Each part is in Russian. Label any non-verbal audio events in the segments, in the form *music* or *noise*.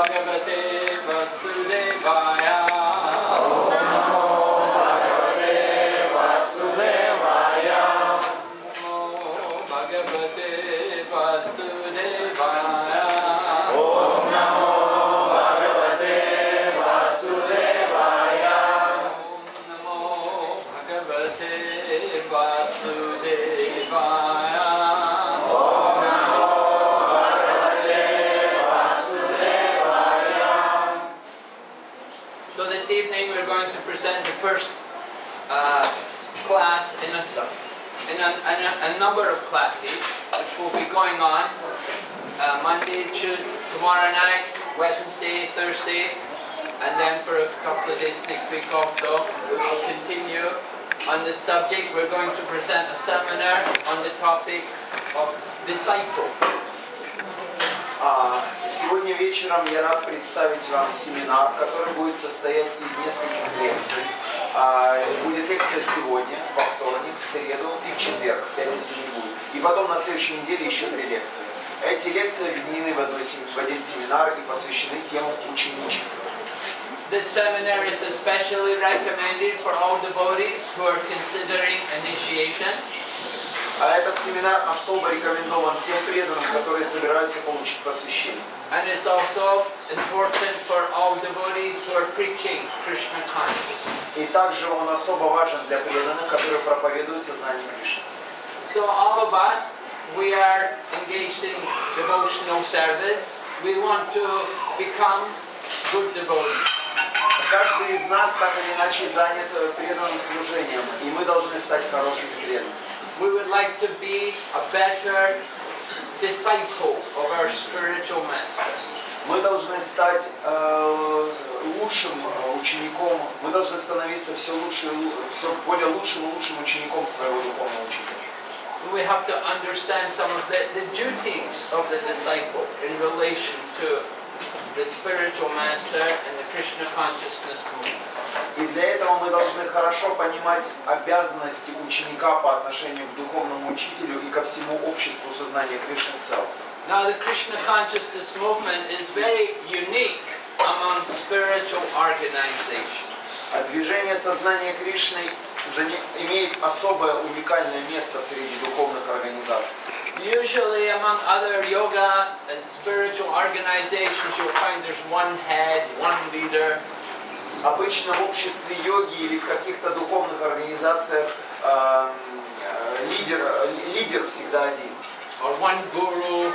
भगवते वसुदेवाया। in a, in a, a number of classes which will be going on uh, Monday, Tuesday, tomorrow night, Wednesday, Thursday, and then for a couple of days next week also. We will continue on this subject. We're going to present a seminar on the topic of disciple. А, Сегодня вечером я рад представить вам семинар, который будет состоять из нескольких лекций. А, Будет лекция сегодня, во вторник, в среду и в четверг, в не будет. И потом на следующей неделе еще три лекции. Эти лекции объединены в, в один семинар и посвящены темам ученичества. This seminar is especially recommended for all devotees who are considering initiation. А этот семинар особо рекомендован тем преданным, которые собираются получить посвящение. And it's also important for all devotees who are preaching Krishna consciousness. И также он особо важен для преданных, которые проповедуют сознание Кришны. So all of us, we are engaged in devotional service. We want to become good devotees. Каждый из нас так или иначе занят э, преданным служением, и мы должны стать хорошими преданными. We would like to be a better disciple of our spiritual master. Мы должны стать э, лучшим э, учеником, мы должны становиться все лучше, и лу- все более лучшим и лучшим учеником своего духовного учителя. We have to understand some of the, the duties of the disciple in relation to the spiritual master and the Krishna consciousness movement. И для этого мы должны хорошо понимать обязанности ученика по отношению к духовному учителю и ко всему обществу сознания Кришны в целом. Now, the Krishna consciousness movement is very unique among spiritual organizations. А движение сознания Кришны имеет особое уникальное место среди духовных организаций. Usually, among other yoga and spiritual organizations, you'll find there's one head, one leader, Обычно в обществе йоги или в каких-то духовных организациях э, э, лидер, лидер всегда один. or one guru.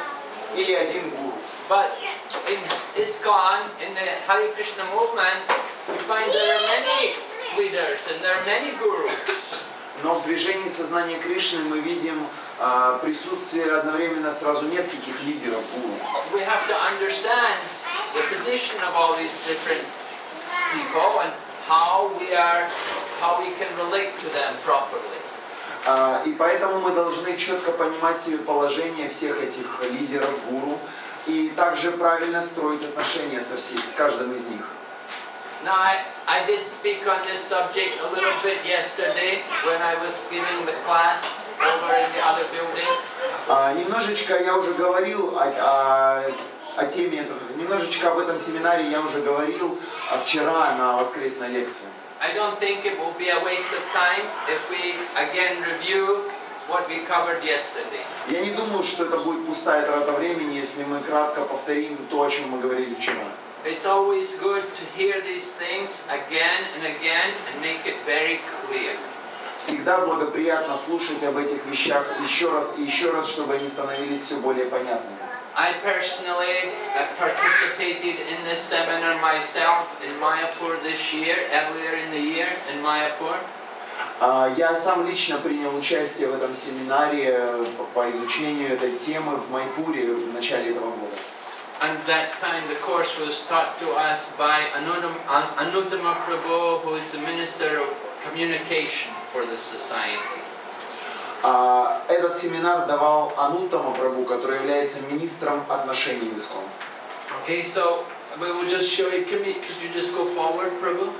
Или один гуру. But in ISKCON, in the Hare Krishna movement, you find there are many leaders and there are many gurus. Но в движении сознания Кришны мы видим э, присутствие одновременно сразу нескольких лидеров гуру. We have to understand the position of all these different people and how we are, how we can relate to them properly. А, И поэтому мы должны четко понимать себе положение всех этих лидеров, гуру, и также правильно строить отношения со всей, с каждым из них. Now, I, I did speak on this subject a little bit yesterday when I was giving the class over in the other building. Немножечко я уже говорил о, о- о теме этого, немножечко об этом семинаре я уже говорил а, вчера на воскресной лекции. I don't think it will be a waste of time if we again review what we covered yesterday. Я не думаю, что это будет пустая трата времени, если мы кратко повторим то, о чем мы говорили вчера. It's always good to hear these things again and again and make it very clear. Всегда благоприятно слушать об этих вещах еще раз и еще раз, чтобы они становились все более понятными. I personally uh, participated in this seminar myself in Mayapur this year, earlier in the year in Mayapur. А, Я сам лично принял участие в этом семинаре э, по- по изучению этой темы в Майпуре в начале этого года. And that time the course was taught to us by Anudam- An- Anuttama Prabhu, who is the Minister of Communication for the society. А, Этот семинар давал Анутама Прабу, который является министром отношений в Искон. Okay, so we will just show you, can, we, could you just go forward, Prabhu?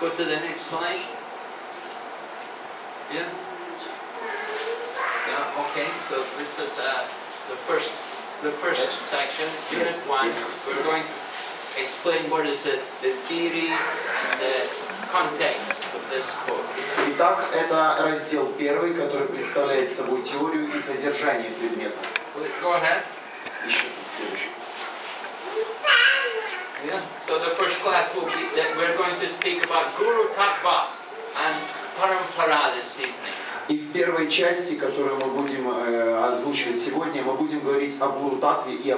Go to the next slide. Yeah? Yeah, okay, so this is uh, the first the first section, unit one. We're going explain what is the, the theory and the context of this quote. Итак, это раздел первый, который представляет собой теорию и содержание предмета. Go ahead. Еще следующий. Yeah. So the first class will be that we're going to speak about Guru Tattva and Parampara this evening. И в первой части, которую мы будем э, озвучивать сегодня, мы будем говорить о Гуру Татве и о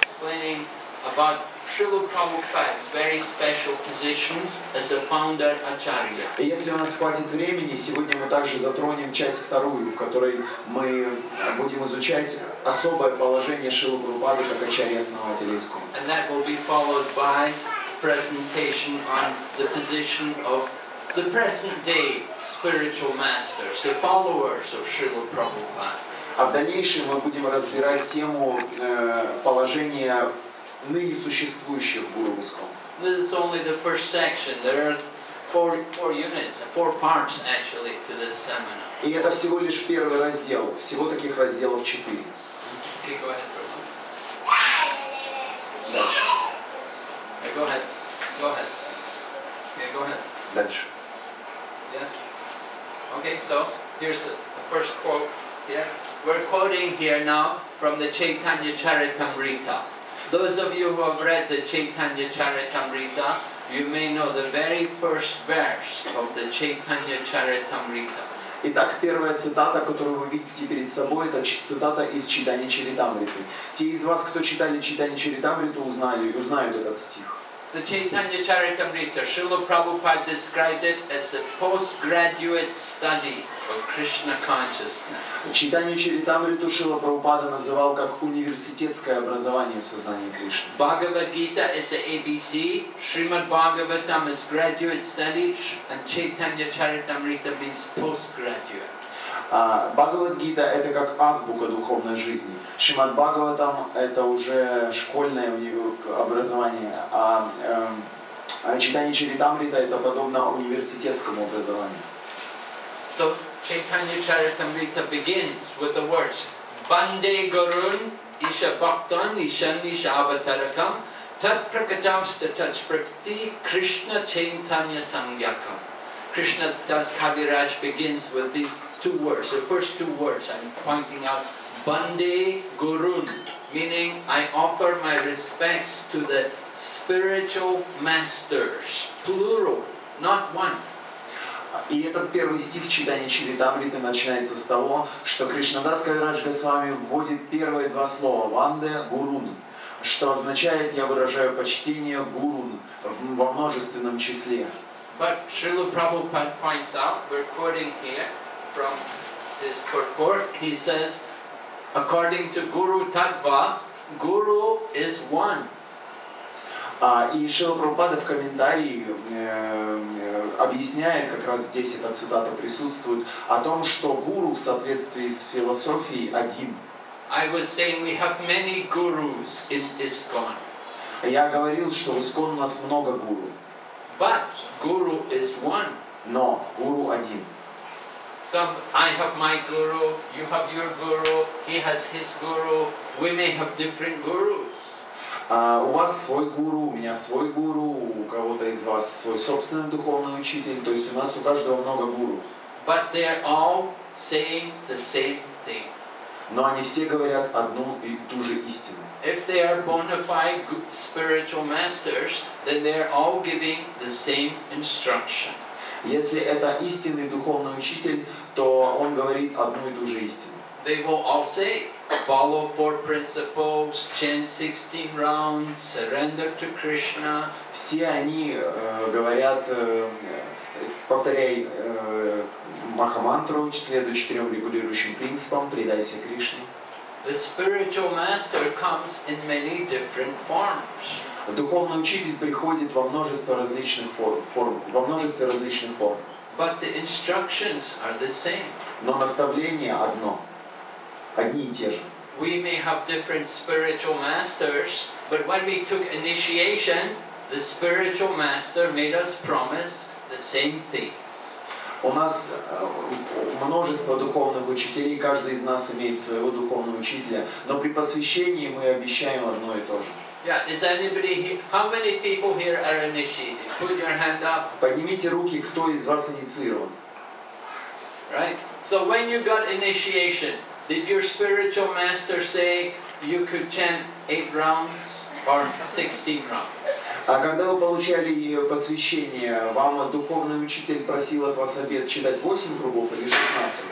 explaining about Srila Prabhupada's very special position as a founder Acharya. И если у нас хватит времени, сегодня мы также затронем часть вторую, в которой мы будем изучать особое положение Шилы Прабхупады как ачарья основателя Искон. And that will be followed by presentation on the position of the present day spiritual masters, the followers of Srila Prabhupada. А в дальнейшем мы будем разбирать тему э, положения ныне существующих гуру в Искон. This is only the first section. There are four, four units, four parts actually to this seminar. И это всего лишь первый раздел. Всего таких разделов четыре. Okay, go ahead, Prabhu. Дальше. Yeah, go ahead. Go ahead. Yeah, go ahead. Дальше. Yeah. Okay, so here's the first quote here. We're quoting here now from the Chaitanya Charitamrita. Those of you who have read the Chaitanya Charitamrita, you may know the very first verse of the Chaitanya Charitamrita. Итак, первая цитата, которую вы видите перед собой, это цитата из Читания Чаритамриты. Те из вас, кто читали Читание Чаритамриту, узнали, узнают этот стих. The Chaitanya Charitamrita, Srila Prabhupada described it as a postgraduate study of Krishna consciousness. Читание Чаритамриту Шила Прабхупада называл как университетское образование в сознании Кришны. Bhagavad Gita is the ABC, Srimad Bhagavatam is graduate study, and Chaitanya Charitamrita means postgraduate. А Бхагавадгита это как азбука духовной жизни. Шимат Бхагаватам это уже школьное образование, а, эм, а читание Чаритамрита это подобно университетскому образованию. So Chaitanya Charitamrita begins with the words Bande Gurun Isha Bhaktan Ishan Isha Avatarakam Tat Prakatamsta Tat Prakriti Krishna Chaitanya Sangyakam. Krishna Das Kaviraj begins with these two words, the first two words I'm pointing out Bande Gurun, meaning I offer my respects to the spiritual masters, plural, not one. И этот первый стих читания Чаритамриты начинается с того, что Кришнадас Кавирадж Госвами вводит первые два слова «ванде гурун», что означает «я выражаю почтение гурун» во множественном числе. But Srila Prabhupada points out, we're quoting here from his purport, he says, according to Guru Tattva, Guru is one. А, И Шила Прабхупада в комментарии э, э, объясняет, как раз здесь эта цитата присутствует, о том, что гуру в соответствии с философией один. I was saying we have many gurus in ISKCON, Я говорил, что в Искон у нас много гуру, but Guru is one. но гуру один. Some, I have my guru, you have your guru, he has his guru, we may have different gurus. А, у вас свой гуру, у меня свой гуру, у кого-то из вас свой собственный духовный учитель, то есть у нас у каждого много гуру. But they're all saying the same thing. Но они все говорят одну и ту же истину. If they are bona fide good spiritual masters, then they're all giving the same instruction. Если это истинный духовный учитель, то он говорит одну и ту же истину. They will all say, follow four principles, chant 16 rounds, surrender to Krishna. Все они э, говорят, э, повторяй э, Махамантру, следуй четырем регулирующим принципам, предайся Кришне. The spiritual master comes in many different forms. Духовный учитель приходит во множество различных форм, форм- во множестве различных форм. But the instructions are the same. Но наставление одно, одни и те же. We may have different spiritual masters, but when we took initiation, the spiritual master made us promise the same things. У нас э, множество духовных учителей, каждый из нас имеет своего духовного учителя, но при посвящении мы обещаем одно и то же. Yeah, is anybody here? How many people here are initiated? Put your hand up, Поднимите руки, кто из вас инициирован. right? So when you got initiation, did your spiritual master say you could chant eight rounds or 16 rounds? А когда вы получали посвящение, вам духовный учитель просил от вас обед читать 8 кругов или 16?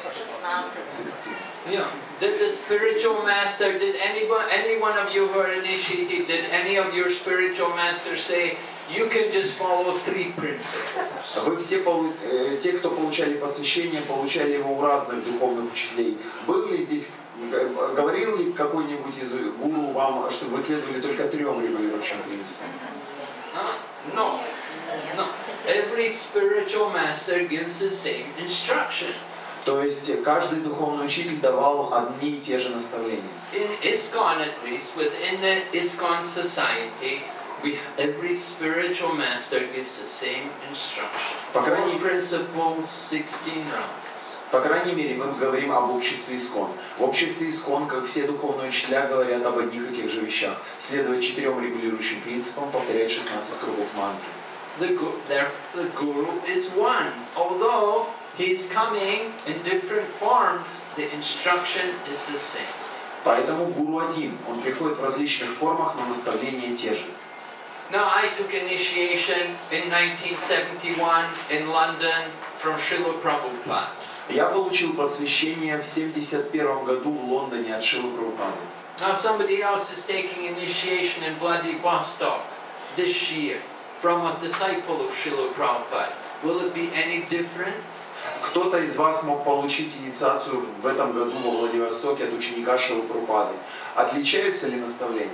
16. Yeah. Did the spiritual master, did anyone, any one of you who are initiated, did any of your spiritual masters say you can just follow three principles? Вы все, э, те, кто получали посвящение, получали его у разных духовных учителей. Был ли здесь, э, говорил ли какой-нибудь из гуру вам, чтобы вы следовали только трем регулирующим принципам? No. No. Every spiritual master gives the same instruction. То есть каждый духовный учитель давал одни и те же наставления. In ISKCON, at least, within the ISKCON society, we every spiritual master gives the same instruction. По крайней- principles, 16 rounds. По крайней мере, мы говорим об обществе Искон. В обществе Искон, как все духовные учителя, говорят об одних и тех же вещах. Следовать четырем регулирующим принципам, повторять 16 кругов мантры. The, the guru is one. Although he's coming in different forms, the instruction is the same. Поэтому гуру один. Он приходит в различных формах, но наставления те же. Now, I took initiation in 1971 in London from Srila Prabhupada. Я получил посвящение в 71 году в Лондоне от Шилы Прабхупады. Now, if somebody else is taking initiation in Vladivostok this year from a disciple of Srila Prabhupada, will it be any different? Кто-то из вас мог получить инициацию в этом году во Владивостоке от ученика Шилы Прабхупады. Отличаются ли наставления?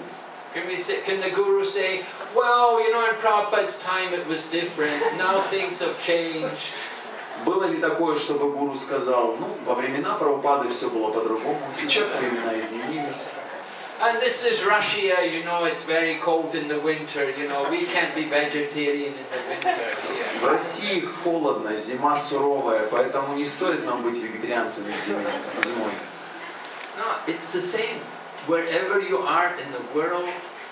Can, we say, can the guru say, well, you know, in Prabhupada's time it was different, now things have changed? Было ли такое, чтобы гуру сказал, ну, во времена Прабхупады все было по-другому, сейчас времена изменились. And this is Russia, you know, it's very cold in the winter, you know, we can't be vegetarian in the winter here. В России холодно, зима суровая, поэтому не стоит нам быть вегетарианцами зимой. зимой. No, it's the same. Wherever you are in the world,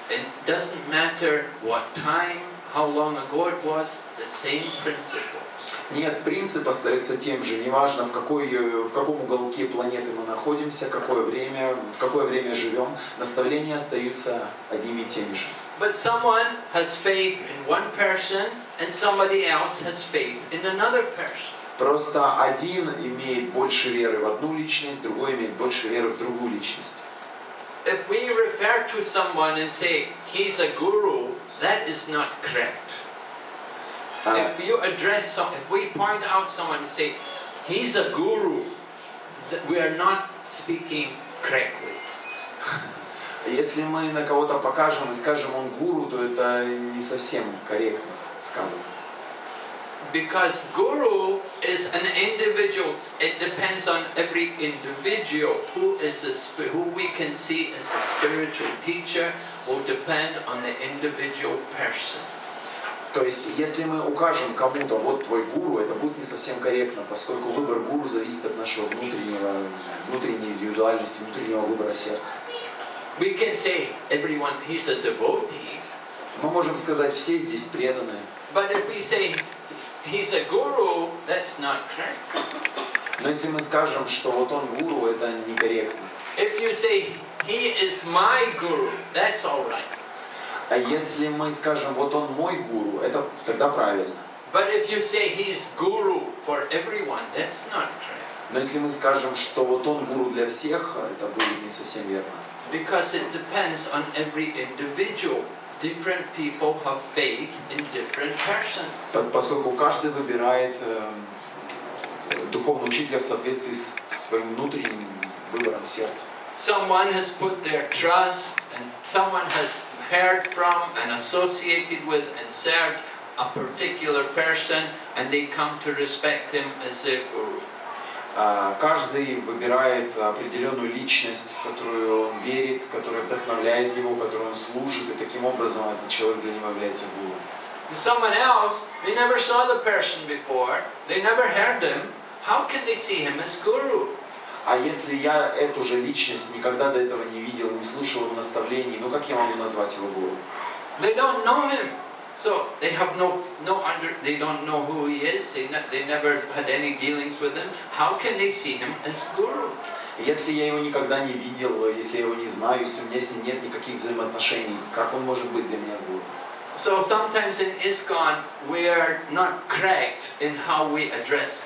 it doesn't matter what time, how long ago it was, it's the same principles. Нет, принцип остается тем же. Неважно, в, какой, э, в каком уголке планеты мы находимся, какое время, в какое время живем, наставления остаются одними и теми же. But someone has faith in one person and somebody else has faith in another person. Просто один имеет больше веры в одну личность, другой имеет больше веры в другую личность. If we refer to someone and say he's a guru, that is not correct. А, If you address some, if we point out someone and say he's a guru, that we are not speaking correctly. *laughs* Если мы на кого-то покажем и скажем он гуру, то это не совсем корректно сказано. Because guru is an individual. It depends on every individual who is a spi- who we can see as a spiritual teacher will depend on the individual person. То есть, если мы укажем кому-то, вот твой гуру, это будет не совсем корректно, поскольку выбор гуру зависит от нашего внутреннего, внутренней индивидуальности, внутреннего выбора сердца. We can say everyone he's a devotee, Мы можем сказать, все здесь преданные. but if we say he's a guru, that's not correct. Но если мы скажем, что вот он гуру, это некорректно. If you say he is my guru, that's all right. А если мы скажем, вот он мой гуру, это тогда правильно. But if you say he's guru for everyone, that's not correct. Но если мы скажем, что вот он гуру для всех, это будет не совсем верно. Because it depends on every individual. Different people have faith in different persons. Поскольку каждый выбирает э, духовного учителя в соответствии с своим внутренним выбором сердца. Someone has put their trust and someone has heard from and associated with and served a particular person and they come to respect him as their guru. А, Каждый выбирает определенную личность, в которую он верит, которая вдохновляет его, которой он служит, и таким образом этот человек для него является гуру. Someone else, they never saw the person before, they never heard him. How can they see him as guru? А если я эту же личность никогда до этого не видел, не слушал его наставлений, ну как я могу назвать его гуру? They don't know him. So they have no, no under, they don't know who he is, they, ne- they never had any dealings with him. How can they see him as guru? Если я его никогда не видел, если я его не знаю, если у меня с ним нет никаких взаимоотношений, как он может быть для меня гуру? So sometimes in ISKCON, we are not correct in how we address.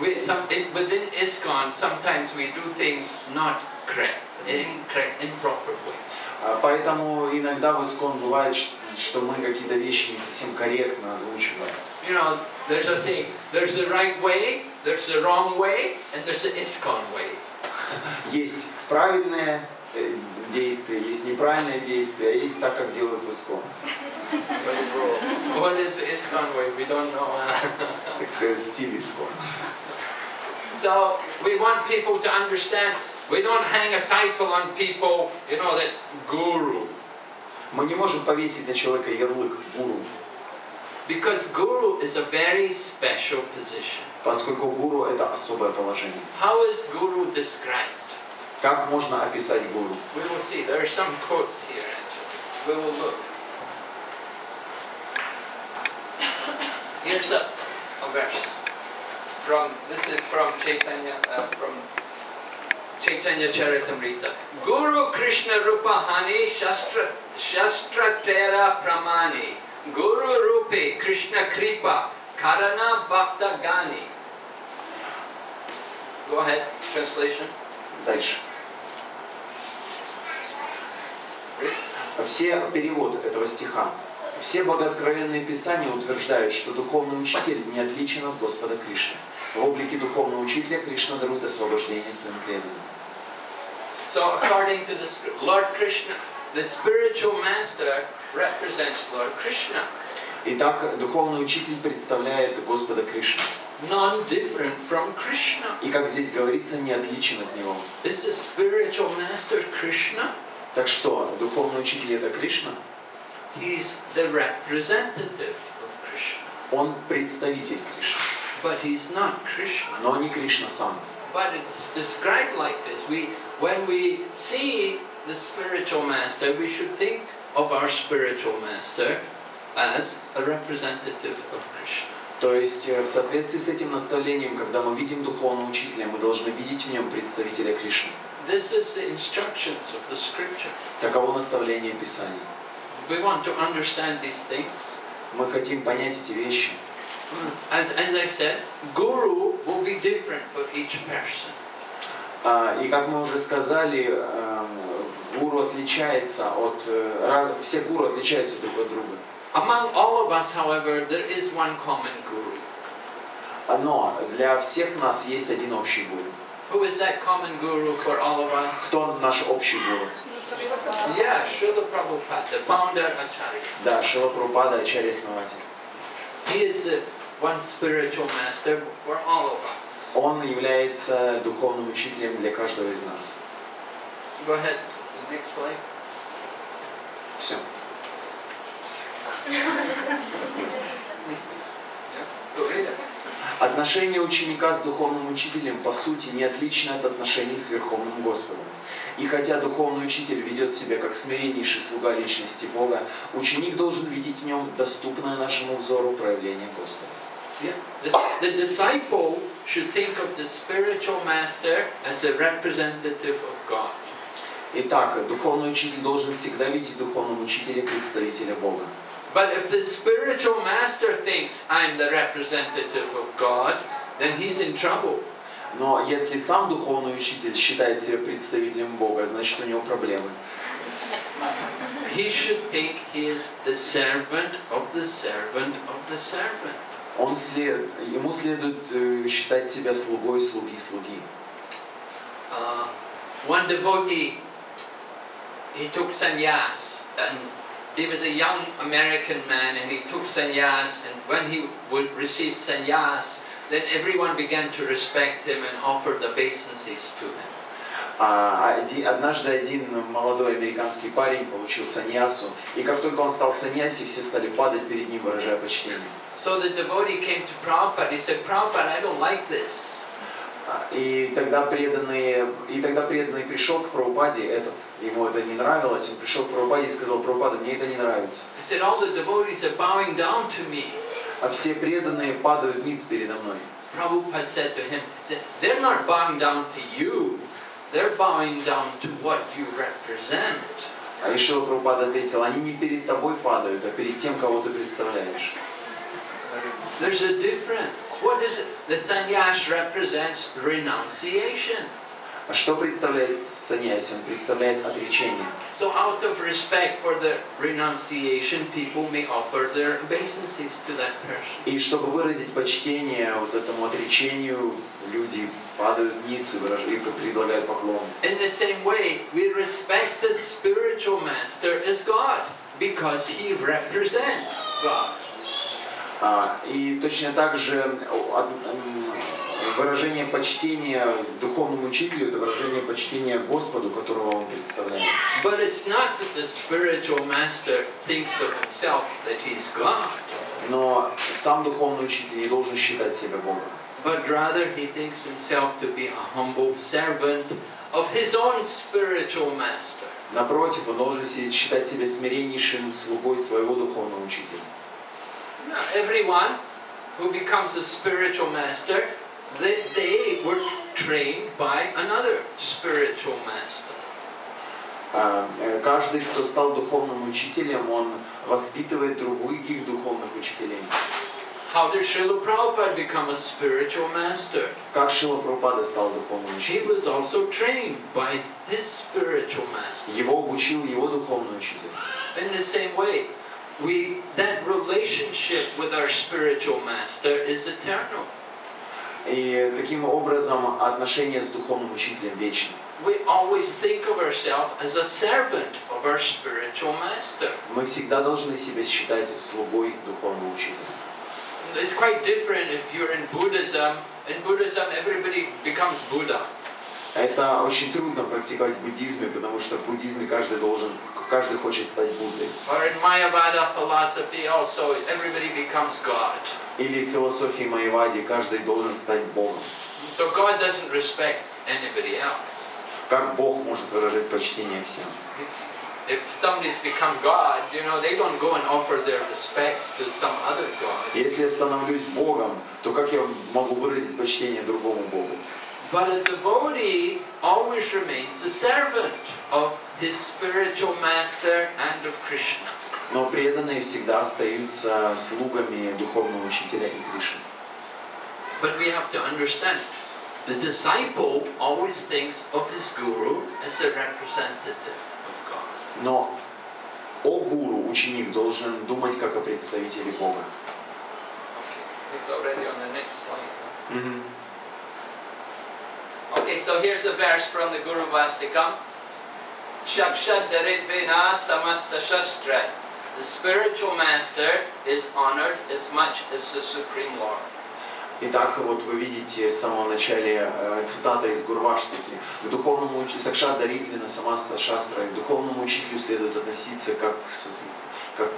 We, some, in, within ISKCON, sometimes we do things not correct, incorrect, improper way. А Поэтому иногда в Искон бывает, ш- что мы какие-то вещи не совсем корректно озвучиваем. You know, there's a saying, there's the right way, there's the wrong way, and there's the ISKCON way. *laughs* Есть правильное э, действие, есть неправильное действие, а есть так, как делают в Искон. What is the ISKCON way? We don't know. *laughs* Так сказать, стиль Искон. so we want people to understand, we don't hang a title on people, you know, that guru. Мы не можем повесить на человека ярлык гуру, Because guru is a very special position. поскольку гуру это особое положение. How is guru described? Как можно описать гуру? We will see. There are some quotes here actually. We will look. Here's a, a verse From this is from Chaitanya uh, from Chaitanya Charitamrita. Guru Krishna Rupahani Shastra Shastra Tera Pramani Guru Rupe Krishna Kripa Karana Bhakta Gani. Go ahead, translation. Дальше. Все перевод этого стиха. Все богооткровенные писания утверждают, что духовный учитель не отличен от Господа Кришны. В облике духовного учителя Кришна дарует освобождение своим преданным. So according to script, Lord Krishna, the spiritual master represents Lord Krishna, Итак, духовный учитель представляет Господа Кришну. non-different from Krishna. И, как здесь говорится, не отличен от него. Is the spiritual master Krishna? Так что, духовный учитель это Кришна? Он представитель Кришны, but he's not Krishna. но не Кришна сам. But it's described like this. We, when we see the spiritual master, we should think of our spiritual master as a representative of Krishna. То есть, э, в соответствии с этим наставлением, когда мы видим духовного учителя, мы должны видеть в нем представителя Кришны. This is the instructions of the scripture. Таково наставление Писаний. We want to understand these things. Мы хотим понять эти вещи. As, as I said, guru will be different for each person. А, И как мы уже сказали, эм, гуру отличается от... ра- Все гуру отличаются друг от друга. Among all of us, however, there is one common guru. Но для всех нас есть один общий гуру. Who is that common guru for all of us? Кто наш общий гуру? Yeah, Srila Prabhupada, the founder Acharya. Да, Шила Прабхупада Ачарья Основатель. He is the one spiritual master for all of us. Он является духовным учителем для каждого из нас. Go ahead, the next slide. Все. Yeah, go read it. Отношение ученика с духовным учителем по сути не отлично от отношений с Верховным Господом. И хотя духовный учитель ведет себя как смиреннейший слуга личности Бога, ученик должен видеть в нем доступное нашему взору проявление Господа. Yeah. The, the disciple should think of the spiritual master as a representative of God. Итак, духовный учитель должен всегда видеть в духовном учителе представителя Бога. But if the spiritual master thinks I'm the representative of God, then he's in trouble. Но если сам духовный учитель считает себя представителем Бога, значит у него проблемы. He should think he is the servant of the servant of the servant. Он след... Ему следует э, считать себя слугой слуги слуги. Uh, one devotee, he took sannyas, and he was a young American man, and he took sannyas, and when he would receive sannyas, then everyone began to respect him and offer the obeisances to him. А, оди- однажды один молодой американский парень получил саньясу, и как только он стал саньяси, все стали падать перед ним, выражая почтение. So the devotee came to Prabhupada. He said, Prabhupada, I don't like this. А, И тогда преданный, и тогда преданный пришел к Прабхупаде, этот, Ему это не нравилось, он пришел к Прабхупаде и сказал, Прабхупада, мне это не нравится. Said. А все преданные падают ниц передо мной. Prabhupada said to him, said, they're not bowing down to you. They're bowing down to what you represent. А Ишила Прабхупада ответил, они не перед тобой падают, а перед тем, кого ты представляешь. There's a difference. What is it? The sannyas represents renunciation. А что представляет саньяси? Он представляет отречение. So out of respect for the renunciation, people may offer their obeisances to that person. И чтобы выразить почтение вот этому отречению, люди падают ниц и, предлагают поклон. In the same way, we respect the spiritual master as God because he represents God. А, И точно так же выражение почтения духовному учителю – это выражение почтения Господу, которого он представляет. But it's not that the spiritual master thinks of himself that he's God, Но сам духовный учитель не должен считать себя Богом. but rather he thinks himself to be a humble servant of his own spiritual master. Напротив, он должен считать себя смиреннейшим слугой своего духовного учителя. Now, everyone who becomes a spiritual master, they, they were trained by another spiritual master. А, э, Каждый, кто стал духовным учителем, он воспитывает других духовных учителей. How did Srila Prabhupada become a spiritual master? Как Шила Прабхупада стал духовным He учителем? was also trained by his spiritual master. Его обучил его духовный учитель. In the same way, we that relationship with our spiritual master is eternal. И таким образом отношения с духовным учителем вечны. We always think of ourselves as a servant of our spiritual master. Мы всегда должны себя считать слугой духовного учителя. It's quite different if you're in Buddhism. In Buddhism, everybody becomes Buddha. Это очень трудно практиковать в буддизме, потому что в буддизме каждый должен, каждый хочет стать Буддой. Или в философии Майвади каждый должен стать Богом. So God doesn't respect anybody else. Как Бог может выражать почтение всем? If somebody's become God, you know, they don't go and offer their respects to some other God. Если я становлюсь Богом, то как я могу выразить почтение другому Богу? But a devotee always remains the servant of his spiritual master and of Krishna. Но преданные всегда остаются слугами духовного учителя и Кришны. But we have to understand, the disciple always thinks of his guru as a representative of God. Но о гуру ученик должен думать как о представителе Бога. Okay, it's already on the next slide. huh? Мгм. Okay, so here's a verse from the Guru Vastikam. Shakshad Daridvena Samasta Shastra. The spiritual master is honored as much as the Supreme Lord. Итак, вот вы видите с самого начала э, цитата из Гурваштаки. К духовному уч- Сакша Даритвина Самаста Шастра, к духовному учителю следует относиться как, с- как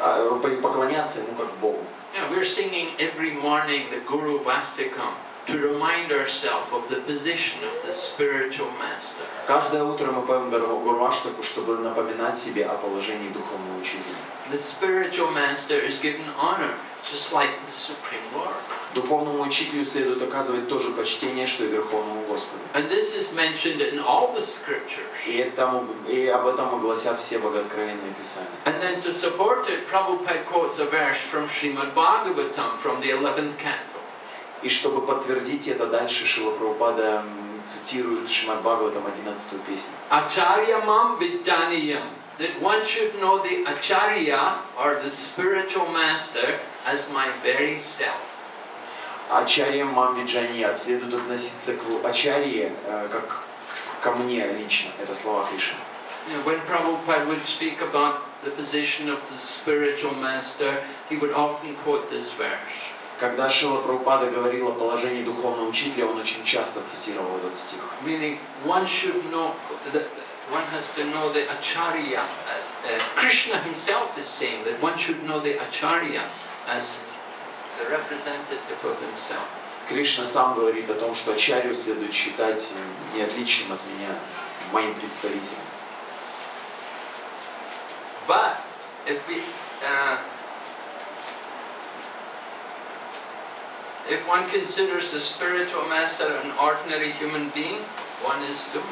а, по- поклоняться ему как Богу. Yeah, we're singing every morning the Guru Vastikam to remind ourselves of the position of the spiritual master. Каждое утро мы поем Гурва- Гурваштаку, чтобы напоминать себе о положении духовного учителя. The spiritual master is given honor, just like the Supreme Lord. Духовному учителю следует оказывать то же почтение, что и Верховному Господу. And this is mentioned in all the scriptures. И, этому, и об этом огласят все богооткровенные писания. And then to support it, Prabhupada quotes a verse from Srimad Bhagavatam from the 11th canto. И чтобы подтвердить это, дальше Шила Прабхупада цитирует Шимад Бхагаватам 11 песню. Acharya mam vidyaniyam. That one should know the Acharya or the spiritual master as my very self. Ачарья Мамвиджаният следует относиться к Ачарье э, как ко мне лично. Это слова Кришны. When Prabhupada would speak about the position of the spiritual master, he would often quote this verse. Когда Шила Прабхупада говорил о положении духовного учителя, он очень часто цитировал этот стих. Meaning, one should know that one has to know the acharya. As, uh, Krishna himself is saying that one should know the acharya as the representative of himself. Кришна сам говорит о том, что Ачарью следует считать неотличным от меня, моим представителем. But if we, uh, if one considers the spiritual master an ordinary human being, one is doomed.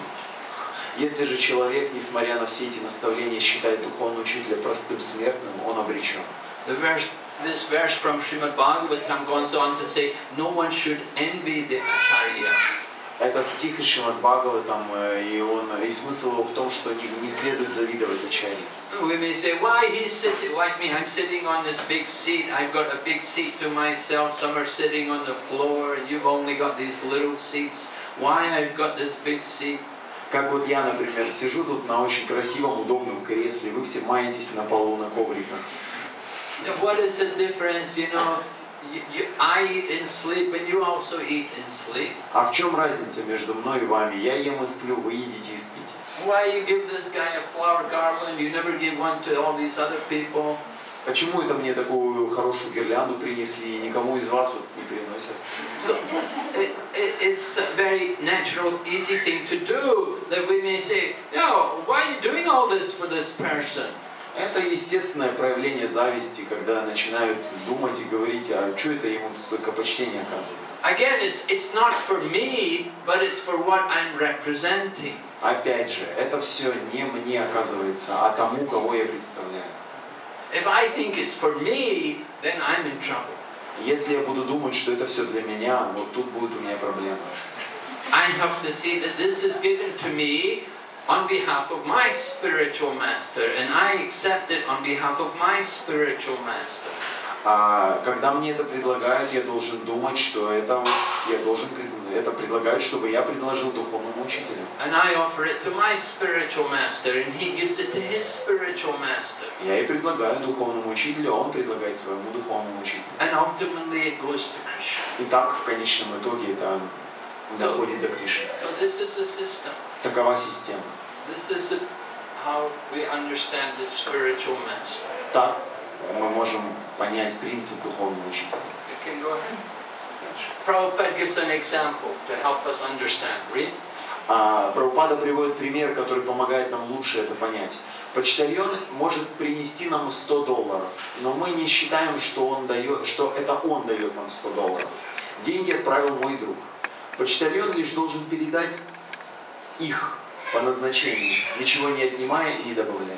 Если же человек, несмотря на все эти наставления, считает духовного учителя простым смертным, он обречен. The verse, this verse from Srimad Bhagavatam goes on to say, no one should envy the acharya. Этот стих из Бхагаватам, э, и, он, и смысл его в том, что не, не следует завидовать. We may say, why he's sitting like me? I'm sitting on this big seat. I've got a big seat to myself. Some are sitting on the floor, and you've only got these little seats. Why I've got this big seat? Как вот я, например, сижу тут на очень красивом, удобном кресле, вы все маетесь на полу на ковриках. What is the difference? You know, you, you, I eat and sleep, and you also eat and sleep. А в чем разница между мной и вами? Я ем и сплю, вы едите и спите. Why you give this guy a flower garland? You never give one to all these other people. Почему это мне такую хорошую гирлянду принесли и никому из вас вот не приносят? So it, it, it's a very natural, easy thing to do that we may say, yo, why are you doing all this for this person? Это естественное проявление зависти, когда начинают думать и говорить, а что это ему столько почтения оказывают? Again, it's, it's not for me, but it's for what I'm representing. Опять же, это все не мне оказывается, а тому, кого я представляю. If I think it's for me, then I'm in trouble. Если я буду думать, что это все для меня, вот тут будет у меня проблема. I have to see that this is given to me on behalf of my spiritual master, and I accept it on behalf of my spiritual master. А когда мне это предлагают, я должен думать, что это я должен это предлагают, чтобы я предложил духовному учителю. And I offer it to my spiritual master, and he gives it to his spiritual master. Я и предлагаю духовному учителю, он предлагает своему духовному учителю. And ultimately it goes to Krishna. И так в конечном итоге это доходит до Кришны. Такова система. Так мы можем понять принцип духовного учителя. Prabhupada gives an example to help us understand. Read. А, Прабхупада приводит пример, который помогает нам лучше это понять. Почтальон может принести нам 100 долларов, но мы не считаем, что, он дает, что это он дает нам 100 долларов. Деньги отправил мой друг. Почтальон лишь должен передать их по назначению, ничего не отнимая и не добавляя.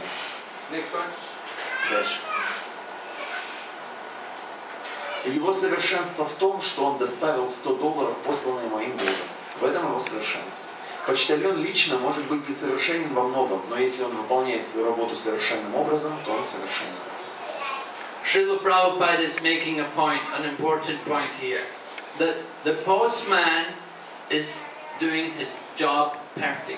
Next one. Дальше. Его совершенство в том, что он доставил 100 долларов, посланные моим Богом. В этом его совершенство. Почтальон лично может быть несовершенен во многом, но если он выполняет свою работу совершенным образом, то он совершенен. Srila Prabhupada is making a point, an important point here. That the postman is doing his job perfectly.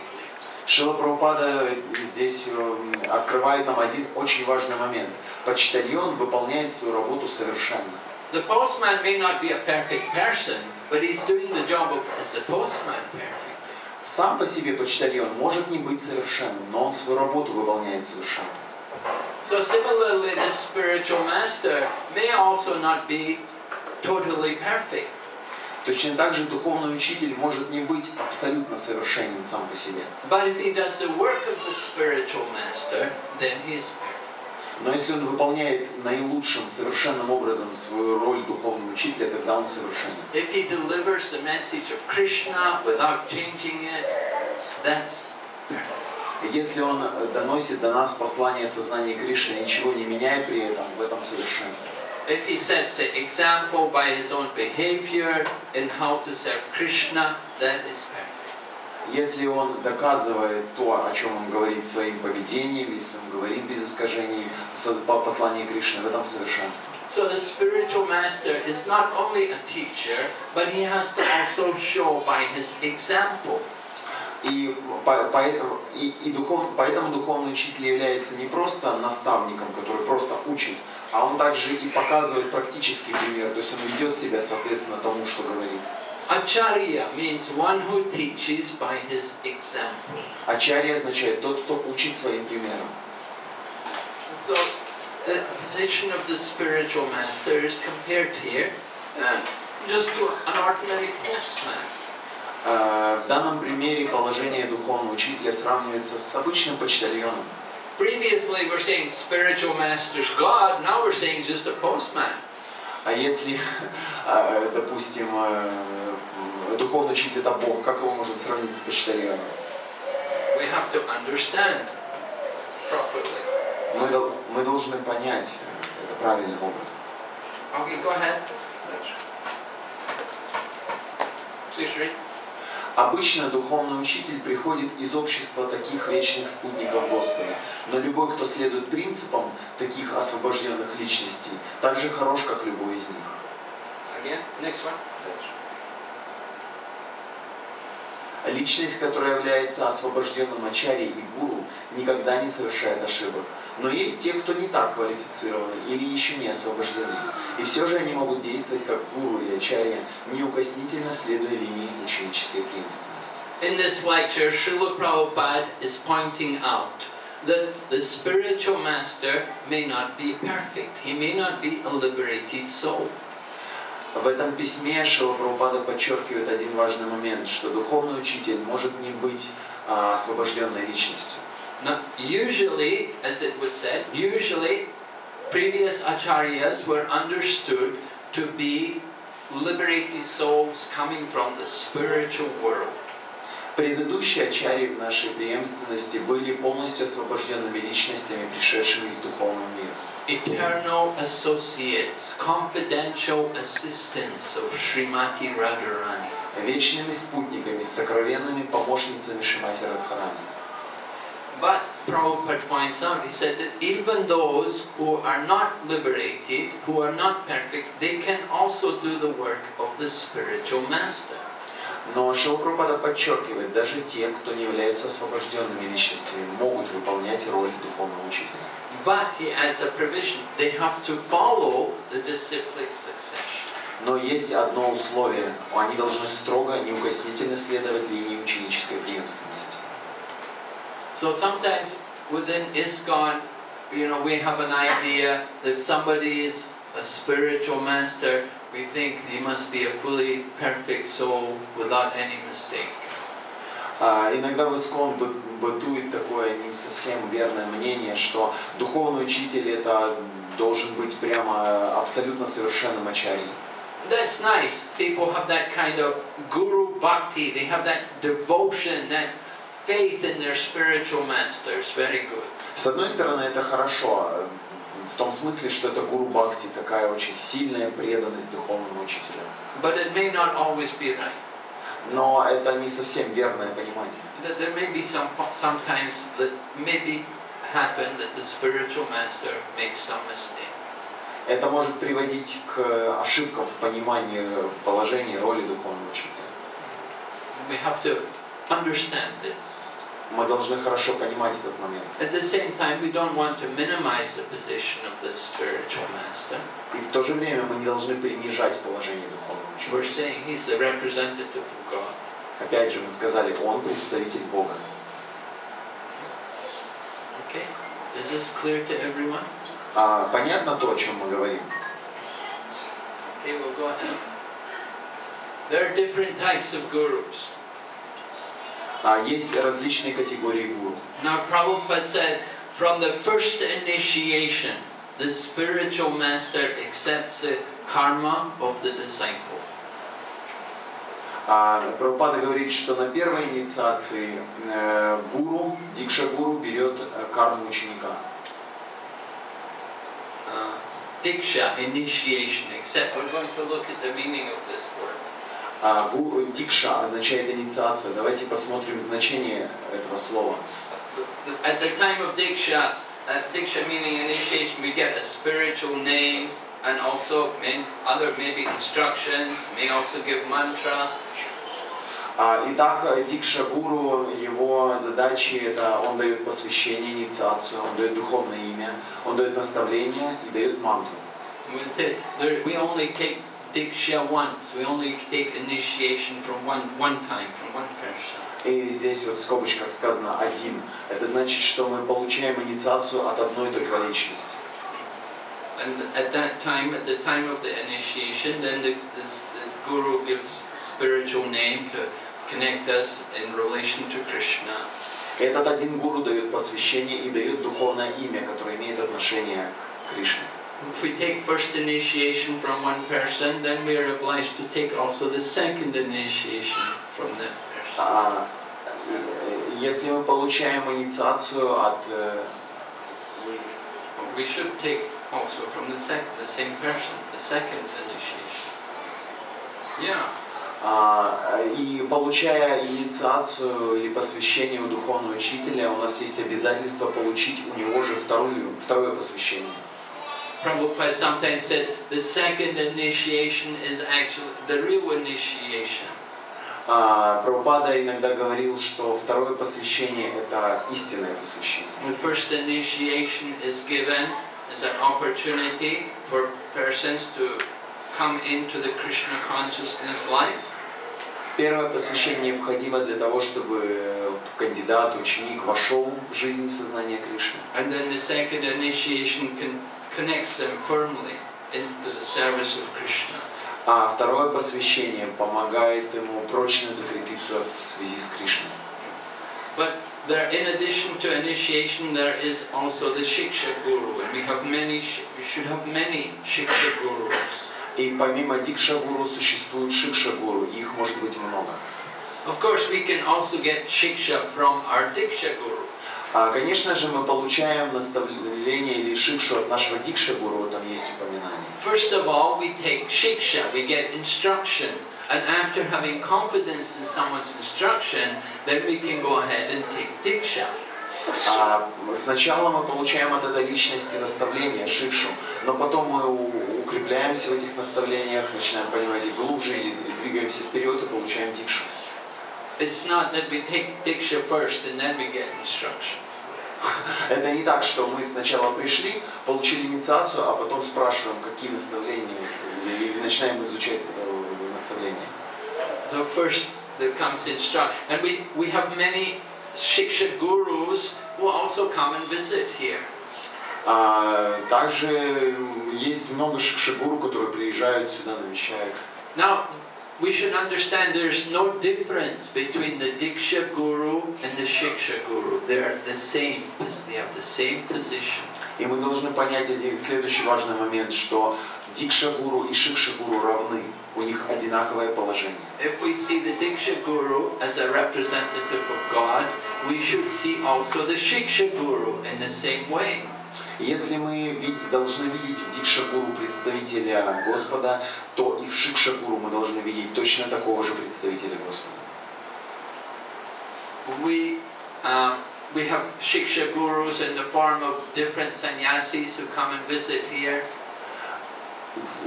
Шила Прабхупада здесь э, открывает нам один очень важный момент. Почтальон выполняет свою работу совершенно. The postman may not be a perfect person, but he's doing the job of as the postman perfectly. Сам по себе почтальон может не быть совершенным, но он свою работу выполняет совершенно. So similarly, the spiritual master may also not be totally perfect. Точно так же духовный учитель может не быть абсолютно совершенен сам по себе. Master. Но если он выполняет наилучшим, совершенным образом свою роль духовного учителя, тогда он совершенен. If he delivers the message of Krishna without changing it, that's perfect. Если он доносит до нас послание сознания Кришны, ничего не меняя при этом, в этом совершенство. If he sets an example by his own behavior in how to serve Krishna, that is perfect. Если он доказывает то, о чем он говорит своим поведением, если он говорит без искажений по посланию Кришны, в этом совершенство. So the spiritual master is not only a teacher, but he has to also show by his example. И, по- по- и- и духов- поэтому духовный учитель является не просто наставником, который просто учит, а он также и показывает практический пример, то есть он ведет себя соответственно тому, что говорит. Acharya means one who teaches by his example. Ачарья означает тот, кто учит своим примером. So the position of the spiritual master is compared here uh, just to an ordinary postman. Э, В данном примере положение духовного учителя сравнивается с обычным почтальоном. Previously we're saying spiritual master's God, now we're saying just a postman. А если, *laughs* э, допустим, э, духовный учитель это Бог, как его можно сравнить с почтальоном? We have to understand properly. Мы, дол- мы должны понять э, это правильным образом. Okay, go ahead. Please read. Обычно духовный учитель приходит из общества таких вечных спутников Господа. Но любой, кто следует принципам таких освобожденных личностей, так же хорош, как любой из них. Again, next one. Личность, которая является освобожденным ачарьей и гуру, никогда не совершает ошибок. Но есть те, кто не так квалифицированы или еще не освобождены. И все же они могут действовать как гуру и ачарья, неукоснительно следуя линии ученической преемственности. In this lecture, Srila Prabhupada is pointing out that the spiritual master may not be perfect. He may not be a liberated soul. В этом письме Шила Прабхупада подчеркивает один важный момент, что духовный учитель может не быть а, освобожденной личностью. Now, usually, as it was said, usually previous acharyas were understood to be liberated souls coming from the spiritual world. Предыдущие ачарьи в нашей преемственности были полностью освобожденными личностями, пришедшими из духовного мира. Eternal associates, confidential assistants of Srimati Radharani. вечными спутниками, сокровенными помощницами Шимати Радхарани. But Prabhupada points out, he said that even those who are not liberated, who are not perfect, they can also do the work of the spiritual master. Но Шилпрапада подчеркивает, даже те, кто не являются освобожденными личностями, могут выполнять роль духовного учителя. But he adds a provision, they have to follow the disciplic succession. Но есть одно условие, они должны строго, неукоснительно следовать линии ученической преемственности. So sometimes within ISKCON, you know, we have an idea that somebody is a spiritual master, we think he must be a fully perfect soul without any mistake. А, Иногда в Искон бы- бытует такое не совсем верное мнение, что духовный учитель это должен быть прямо абсолютно совершенным ачарьей. That's nice. People have that kind of guru bhakti. They have that devotion, that faith in their spiritual masters. Very good. С одной стороны, это хорошо, в том смысле, что это гуру бхакти, такая очень сильная преданность духовному учителю. But it may not always be right. Но это не совсем верное понимание. That there may be some sometimes that maybe happen that the spiritual master makes some mistake. Это может приводить к ошибкам в понимании положения роли духовного учителя. We have to understand this. Мы должны хорошо понимать этот момент. At the same time, we don't want to minimize the position of the spiritual master. И в то же время мы не должны принижать положение духовного We're учителя. saying he's the representative of God. Опять же, мы сказали, он представитель Бога. Okay? Is this clear to everyone? А, понятно то, о чем мы говорим? Okay, we'll go ahead. There are different types of gurus. А, есть различные категории гуру. Now, Prabhupada said, from the first initiation, the spiritual master accepts the karma of the disciple. А Прабхупада говорит, что на первой инициации э, гуру, дикша гуру берет э, карму ученика. Uh, diksha, initiation, accept. We're going to look at the meaning of this word. А гуру, дикша означает инициация. Давайте посмотрим значение этого слова. At the time of diksha, uh, diksha meaning initiation, we get a spiritual name and also other maybe instructions, may also give mantra. А, Итак, Дикша Гуру, его задачи это он дает посвящение, инициацию, он дает духовное имя, он дает наставление и дает мантру. We only take Diksha once, we only take initiation from one, one time, from one person. И здесь вот в скобочках сказано один. Это значит, что мы получаем инициацию от одной только личности. And at that time, at the time of the initiation, then the, this, the Guru gives spiritual name to connect us in relation to Krishna. Этот один гуру дает посвящение и дает духовное имя, которое имеет отношение к Кришне. If we take first initiation from one person, then we are obliged to take also the second initiation from that person. А, э, если мы получаем инициацию от э, We should take also from the sec, the same person, the second initiation. Yeah. А, И получая инициацию или посвящение у духовного учителя, у нас есть обязательство получить у него же вторую, второе посвящение. Prabhupada sometimes said the second initiation is actually the real initiation. А, Прабхупада иногда говорил, что второе посвящение – это истинное посвящение. The first initiation is given as an opportunity for persons to come into the Krishna consciousness life. Первое посвящение необходимо для того, чтобы э, кандидат, ученик вошел в жизнь сознания Кришны. And then the second initiation con- connects them firmly into the service of Krishna. А второе посвящение помогает ему прочно закрепиться в связи с Кришной. But there, in addition to initiation, there is also the Shiksha Guru, and we have many. shi- We should have many Shiksha Gurus. И помимо Дикша Гуру существует Шикша Гуру, их может быть много. Of course, we can also get Shiksha from our Diksha Guru. А, конечно же, мы получаем наставление или Шикшу от нашего Дикша Гуру, там есть упоминание. First of all, we take Shiksha, we get instruction. And after having confidence in someone's instruction, then we can go ahead and take Diksha. А, сначала мы получаем от этой личности наставление, Шикшу, но потом мы укрепляемся в этих наставлениях, начинаем понимать их глубже и двигаемся вперед и получаем Дикшу. It's not that we take Diksha first and then we get instruction. *laughs* Это не так, что мы сначала пришли, получили инициацию, а потом спрашиваем, какие наставления, или начинаем изучать э, наставления. So first there comes instruction. And we, we have many Shiksha gurus who also come and visit here. А, также есть много шикшигуру, которые приезжают сюда, навещают. Now, we should understand there's no difference between the Diksha guru and the Shiksha guru. They're the same, they have the same position. И мы должны понять один следующий важный момент, что Дикша-гуру и Шикша-гуру равны, у них одинаковое положение. If we see the Diksha guru as a representative of God, we should see also the Shiksha guru in the same way. Если мы вид- должны видеть в Дикша-гуру представителя Господа, то и в Шикша-гуру мы должны видеть точно такого же представителя Господа. We, um, we have Shiksha gurus in the form of different sannyasis who come and visit here.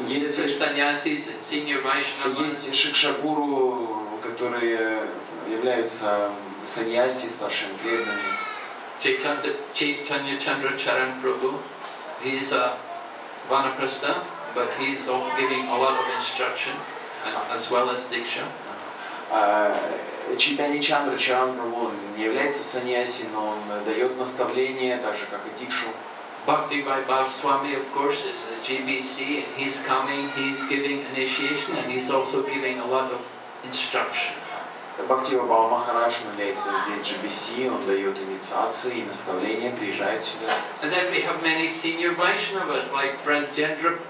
Есть, есть Шикша-гуру, которые являются саньяси, старшими преданными. Chaitanya, Chaitanya Chandra Charan Prabhu, he is a Vanaprastha, but he is also giving a lot of instruction uh, as well as Diksha. А, Чайтанья Чандра Чаран Прабhu не является саньяси, но он дает наставления, так же как и Дикшу. Bhakti Vaibhav Swami, of course, is the GBC, and he's coming, he's giving initiation, and he's also giving a lot of instruction. Бхактива Бава Махарадж является здесь GBC, он дает инициации и наставления, приезжает сюда. And then we have many senior Vaishnavas like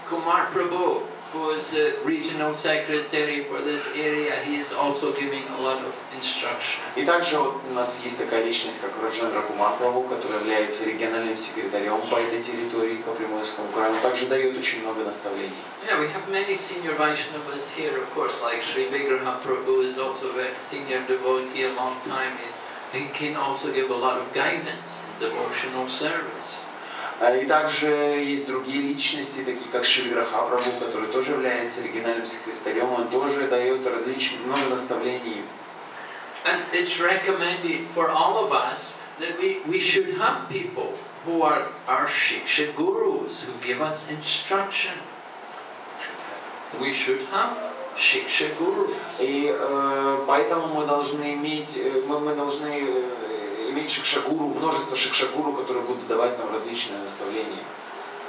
Kumar Prabhu, who is the regional secretary for this area. He is also giving a lot of instruction. И также вот у нас есть такая личность, как Раджендра Кумар Прабhu, который является региональным секретарем по этой территории, по Приморскому краю. Он также дает очень много наставлений. Yeah, we have many senior Vaishnavas here, of course, like Sri Vigraha Prabhu is also a senior devotee a long time. He's, he can also give a lot of guidance in devotional service. А, И также есть другие личности, такие как Шивиграха Прабhu, который тоже является региональным секретарем. Он тоже дает различные, много наставлений And it's recommended for all of us that we, we should have people who are our Shiksha gurus, who give us instruction. We should have Shiksha gurus. И э, поэтому мы должны иметь, э, мы, мы должны э, иметь шикшагуру, множество шикшагуру, которые будут давать нам различные наставления.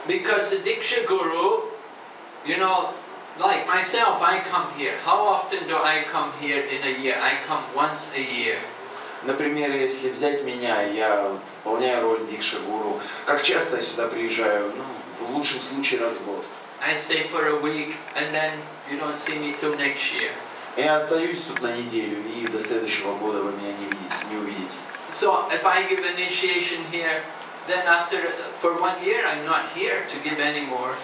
Because the Diksha Guru, you know, like myself, I come here. How often do I come here in a year? I come once a year. Например, если взять меня, я выполняю роль дикшагуру. Как часто я сюда приезжаю? Ну, в лучшем случае раз в год. I stay for a week and then you don't see me till next year. Я остаюсь тут на неделю, и до следующего года вы меня не видите, не увидите. So if I give initiation here, then after, for one year, I'm not here to give any more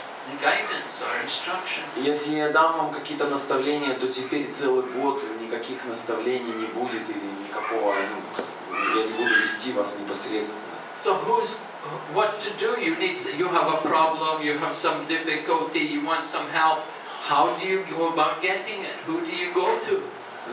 guidance or instruction. Если я дам вам какие-то наставления, то теперь целый год никаких наставлений не будет или никакого, ну, я не буду вести вас непосредственно. So who's, what to do? You need, you have a problem, you have some difficulty, you want some help. How do you go about getting it? Who do you go to?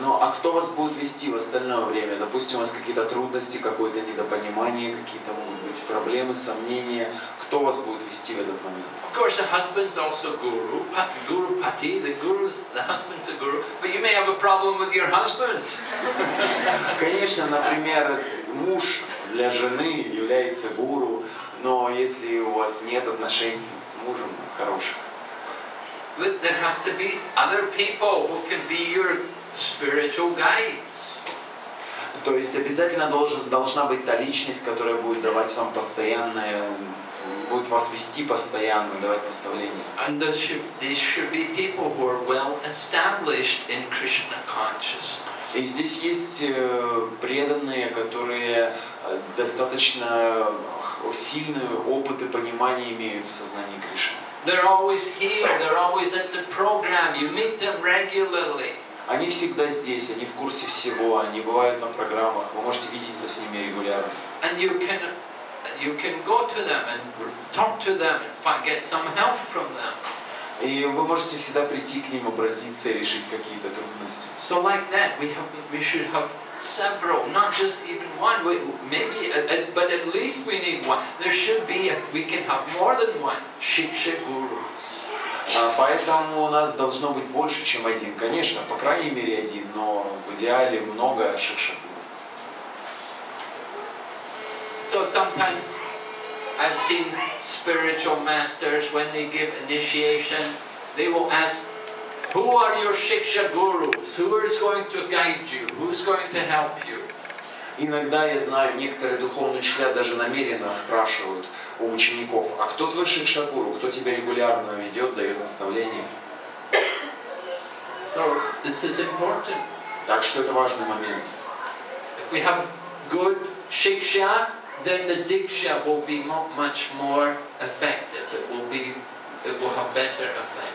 Ну, а кто вас будет вести в остальное время? Допустим, у вас какие-то трудности, какое-то недопонимание, какие-то, могут быть, проблемы, сомнения. Кто вас будет вести в этот момент? Of course, the husband's also guru, guru pati. The guru's, the husband's a guru, but you may have a problem with your husband. *laughs* Конечно, например, муж для жены является гуру, но если у вас нет отношений с мужем хороших, But there has to be other people who can be your spiritual guides. то есть обязательно должен, должна быть та личность, которая будет давать вам постоянное, будет вас вести постоянно, давать наставления. And there should, these should be people who are well established in Krishna consciousness. И здесь есть э, преданные, которые э, достаточно х- сильные опыты понимания имеют в сознании Кришны. They're always here, they're always at the program, you meet them regularly. Они всегда здесь, они в курсе всего, они бывают на программах, вы можете видеться с ними регулярно. And you can, you can go to them and talk to them and get some help from them. И вы можете всегда прийти к ним, обратиться и решить какие-то трудности. So like that, we have, we should have several, not just even one. We, maybe, uh, uh, but at least we need one. There should be, if we can have more than one, shiksha gurus. А, Поэтому у нас должно быть больше, чем один. Конечно, по крайней мере один, но в идеале много шикшагуру. So sometimes I've seen spiritual masters when they give initiation, they will ask, "Who are your shiksha gurus? Who is going to guide you? Who's going to help you?" Иногда, я знаю, некоторые духовные учителя даже намеренно спрашивают у учеников, а кто твой шикшагуру, кто тебя регулярно ведет, дает наставления. So this is important. Так что это важный момент. If we have good shiksha, then the diksha will be much more effective. It will be, it will have better effect.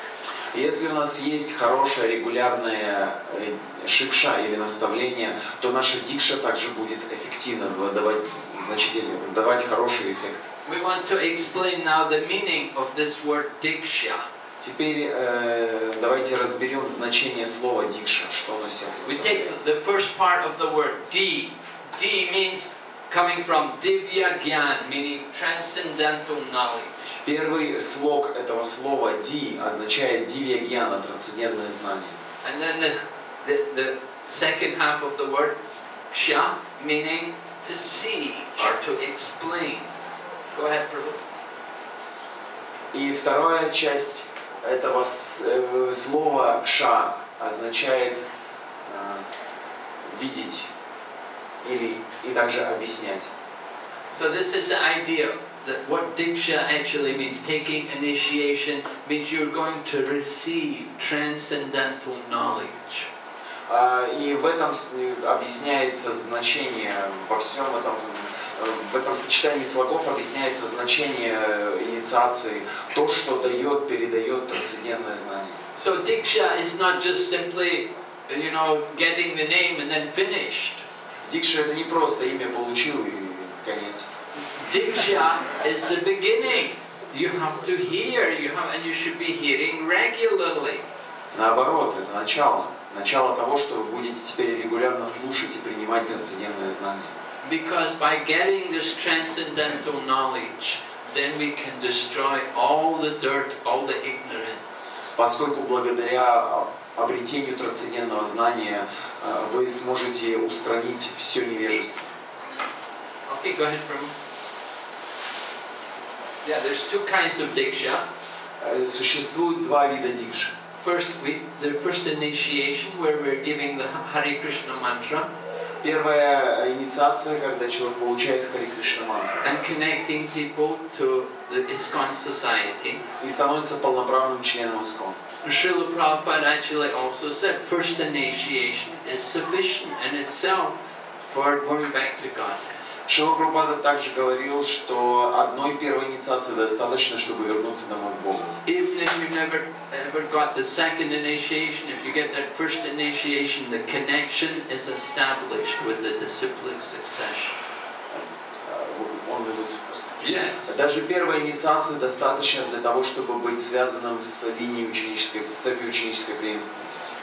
Если у нас есть хорошая регулярная э, шикша или наставление, то наша дикша также будет эффективно давать, значительно, давать хороший эффект. We want to explain now the meaning of this word diksha. Теперь э, давайте разберем значение слова дикша, что оно себя We представляет. take the first part of the word di. Di means coming from divya gyan, meaning transcendental knowledge. Первый слог этого слова «ди» означает «дивья гьяна», трансцендентное знание. And then the, the, the second half of the word ksha, meaning to see or to explain. Go ahead, Prabhu. И вторая часть этого э, слова «кша» означает э, «видеть» или и также «объяснять». So this is the idea that what diksha actually means, taking initiation, means you're going to receive transcendental knowledge. А, И в этом с- объясняется значение, во всем этом, э, в этом сочетании слогов объясняется значение э, инициации, то, что дает, передает трансцендентное знание. So diksha is not just simply, you know, getting the name and then finished. Дикша это не просто имя получил и конец. Diksha is the beginning. You have to hear, you have, and you should be hearing regularly. Наоборот, это начало. Начало того, что вы будете теперь регулярно слушать и принимать трансцендентное знание. Because by getting this transcendental knowledge, then we can destroy all the dirt, all the ignorance. Поскольку благодаря обретению трансцендентного знания э, вы сможете устранить все невежество. Okay, go ahead, Prabhu. Yeah, there's two kinds of diksha. Э, Существует два вида дикши. First, we, the first initiation where we're giving the Hare Krishna mantra Первая инициация, когда человек получает Хари Кришна мантру and connecting people to the ISKCON society. и становится полноправным членом ИСКОН. Srila Prabhupada actually also said first initiation is sufficient in itself for going back to Godhead. Шива Прабхупада также говорил, что одной первой инициации достаточно, чтобы вернуться домой к Богу. Even if you never ever got the second initiation, if you get that first initiation, the connection is established with the disciplic succession. Он ли просто. Yes. Даже первая инициация достаточно для того, чтобы быть связанным с линией ученической, с цепью ученической преемственности.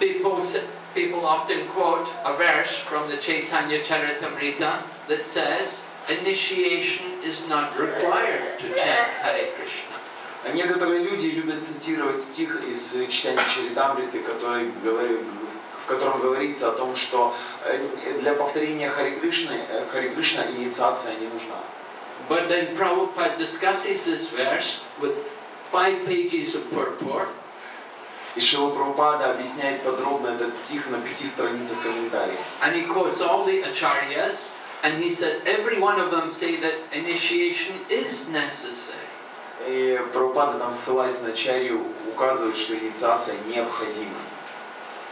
People often quote a verse from the Chaitanya Charitamrita that says, initiation is not required to chant Hare Krishna. Некоторые люди любят цитировать стих из читания Чаритамриты, который говорит, в котором говорится о том, что э, для повторения Хари Кришны, э, Хари Кришна инициация не нужна. But then Prabhupada discusses this verse with five pages of purport, И Шила Прабхупада объясняет подробно этот стих на пяти страницах комментариев. and he quotes all the acharyas, and he said every one of them say that initiation is necessary. И Прабхупада там, ссылаясь на Чарью, указывает, что инициация необходима.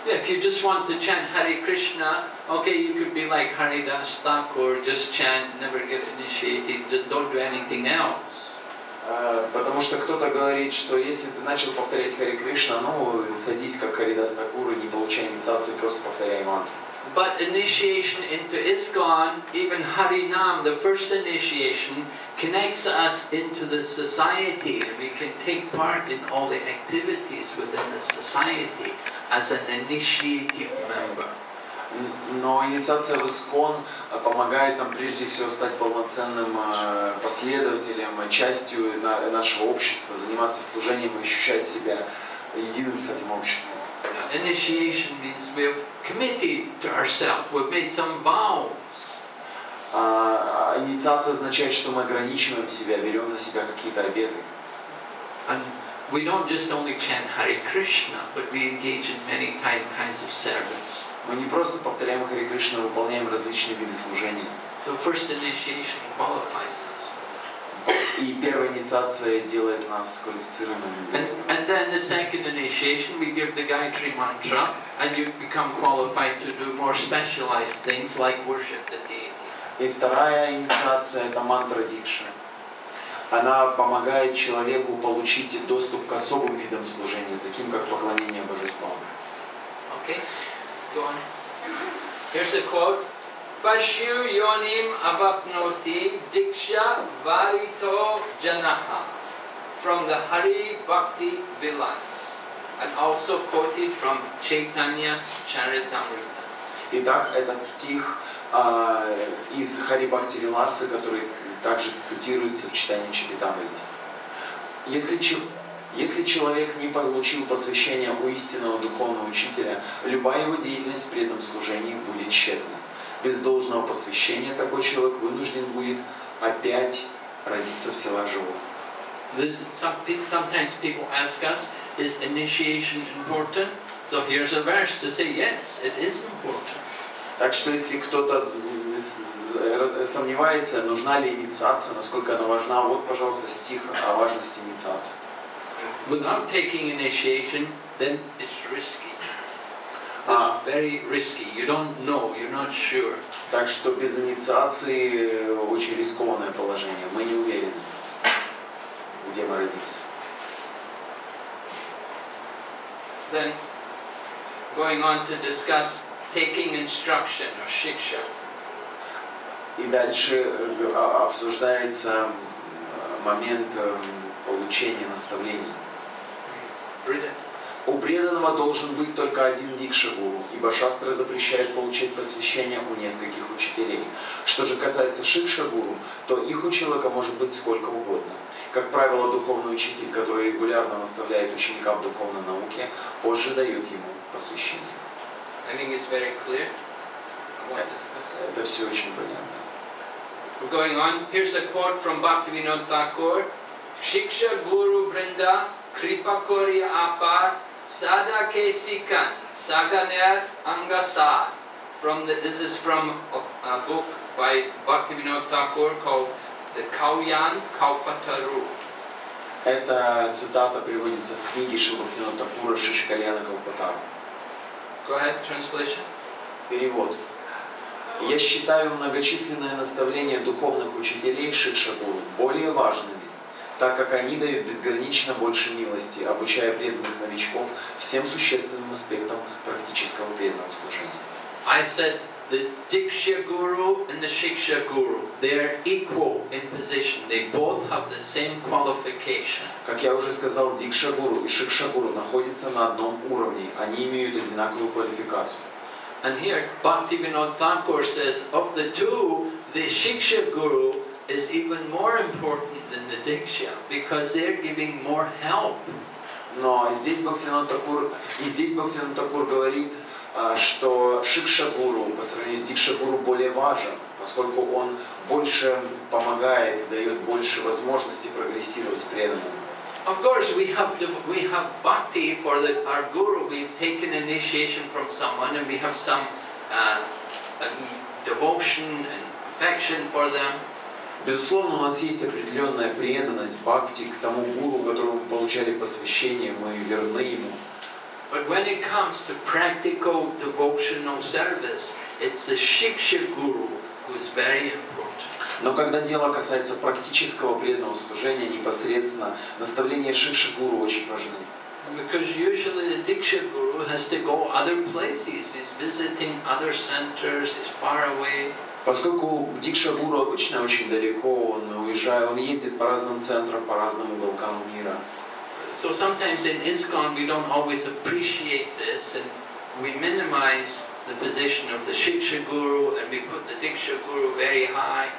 Yeah, if you just want to chant Hare Krishna, okay, you could be like Haridas Thakur, just chant, never get initiated, just don't do anything else. Э, Потому что кто-то говорит, что если ты начал повторять Хари Кришна, ну, садись как Харидас Такур и не получай инициации, просто повторяй мантру. But initiation into ISKCON, even Harinam, the first initiation, connects us into the society and we can take part in all the activities within the society as an initiated member. Н- Но инициация в Искон э, помогает нам прежде всего стать полноценным э, последователем, э, частью на- нашего общества, заниматься служением и ощущать себя единым с этим обществом. Now, initiation means we've committed to ourselves, we've made some vows. А, а инициация означает, что мы ограничиваем себя, берем на себя какие-то обеты. And we don't just only chant Hare Krishna, but we engage in many kind, kinds of service. Мы не просто повторяем Хари Кришна, выполняем различные виды служения. So first initiation qualifies us. И первая инициация делает нас квалифицированными. And, and then the second initiation, we give the Gayatri mantra, and you become qualified to do more specialized things like worship the deity. И вторая инициация – это мантра Дикши. Она помогает человеку получить доступ к особым видам служения, таким как поклонение божествам. Okay? Go on. Here's a quote. Pashyu yonim avapnoti diksha varito janaha from the Hari Bhakti Vilas and also quoted from Chaitanya Charitamrita. Итак, этот стих а, из Хари Бхакти Виласы, который также цитируется в читании Чаритамрити. Если, если человек не получил посвящения у истинного духовного учителя, любая его деятельность при этом служении будет тщетна. Без должного посвящения такой человек вынужден будет опять родиться в телах животных. There's some, pe- sometimes people ask us, is initiation important? So here's a verse to say, yes, it is important. Так что если кто-то сомневается, нужна ли инициация, насколько она важна, вот, пожалуйста, стих о важности инициации. Without taking initiation, then it's risky. It's very risky. You don't know, you're not sure. Так что без инициации э, очень рискованное положение. Мы не уверены, где мы родимся. Then, going on to discuss taking instruction or shiksha. И дальше э, а- обсуждается момент э, получения наставлений. It. У преданного должен быть только один дикшагуру, ибо шастры запрещают получать посвящение у нескольких учителей. Что же касается шикшагуру, то их у человека может быть сколько угодно. Как правило, духовный учитель, который регулярно наставляет ученика в духовной науке, позже дает ему посвящение. Это все очень понятно. We're going on. Here's a quote from Bhaktivinoda Thakur. Shiksha Guru Brinda Kripa Korya Apar Sada Kesikan Saganer Angasad. From the, this is from a, a book by Bhaktivinoda Thakur called The Kauyan Kaupataru. Эта цитата приводится в книге Шилбхактина Такура Шишкальяна Калпатара. Go ahead, translation. Перевод. Я считаю многочисленные наставления духовных учителей Шикшагуру более важными, так как они дают безгранично больше милости, обучая преданных новичков всем существенным аспектам практического преданного служения. I said the Diksha Guru and the Shiksha Guru, they're equal in position. They both have the same qualification. Как я уже сказал, Дикшагуру и Шикшагуру находятся на одном уровне, они имеют одинаковую квалификацию. And here, Bhaktivinoda Thakur says, of the two, the Shiksha Guru is even more important than the Diksha because they're giving more help. Но здесь Бхактинат Такур, и здесь Бхактинат Такур говорит, а, что Шикшагуру по сравнению с Дикшагуру более важен, поскольку он больше помогает, дает больше возможностей прогрессировать преданным. Of course, we have the, we have bhakti for the, our guru. We've taken initiation from someone, and we have some uh, devotion and affection for them. Безусловно, у нас есть определенная преданность, бхакти к тому гуру, которому мы получали посвящение, мы верны ему. But when it comes to practical devotional service, it's the Shiksha Guru who is very important. Но когда дело касается практического преданного служения, непосредственно наставления Шикши Гуру очень важны. Because usually the Diksha Guru has to go other places. He's visiting other centers, he's far away. Поскольку Дикша Гуру обычно очень далеко, он уезжает, он ездит по разным центрам, по разным уголкам мира. So sometimes in ISKCON we don't always appreciate this and we minimize the position of the Shiksha Guru and we put the Diksha Guru very high.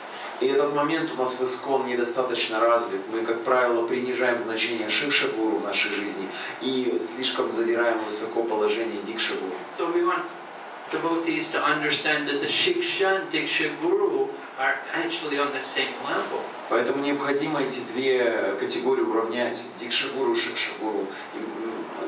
И этот момент у нас в Искон недостаточно развит. Мы, как правило, принижаем значение Шикша Гуру в нашей жизни и слишком задираем высоко положение Дикша Гуру. So we want devotees to understand that the Shiksha and Diksha Guru are actually on the same level. Поэтому необходимо эти две категории уравнять. Дикша Гуру Шикша Гуру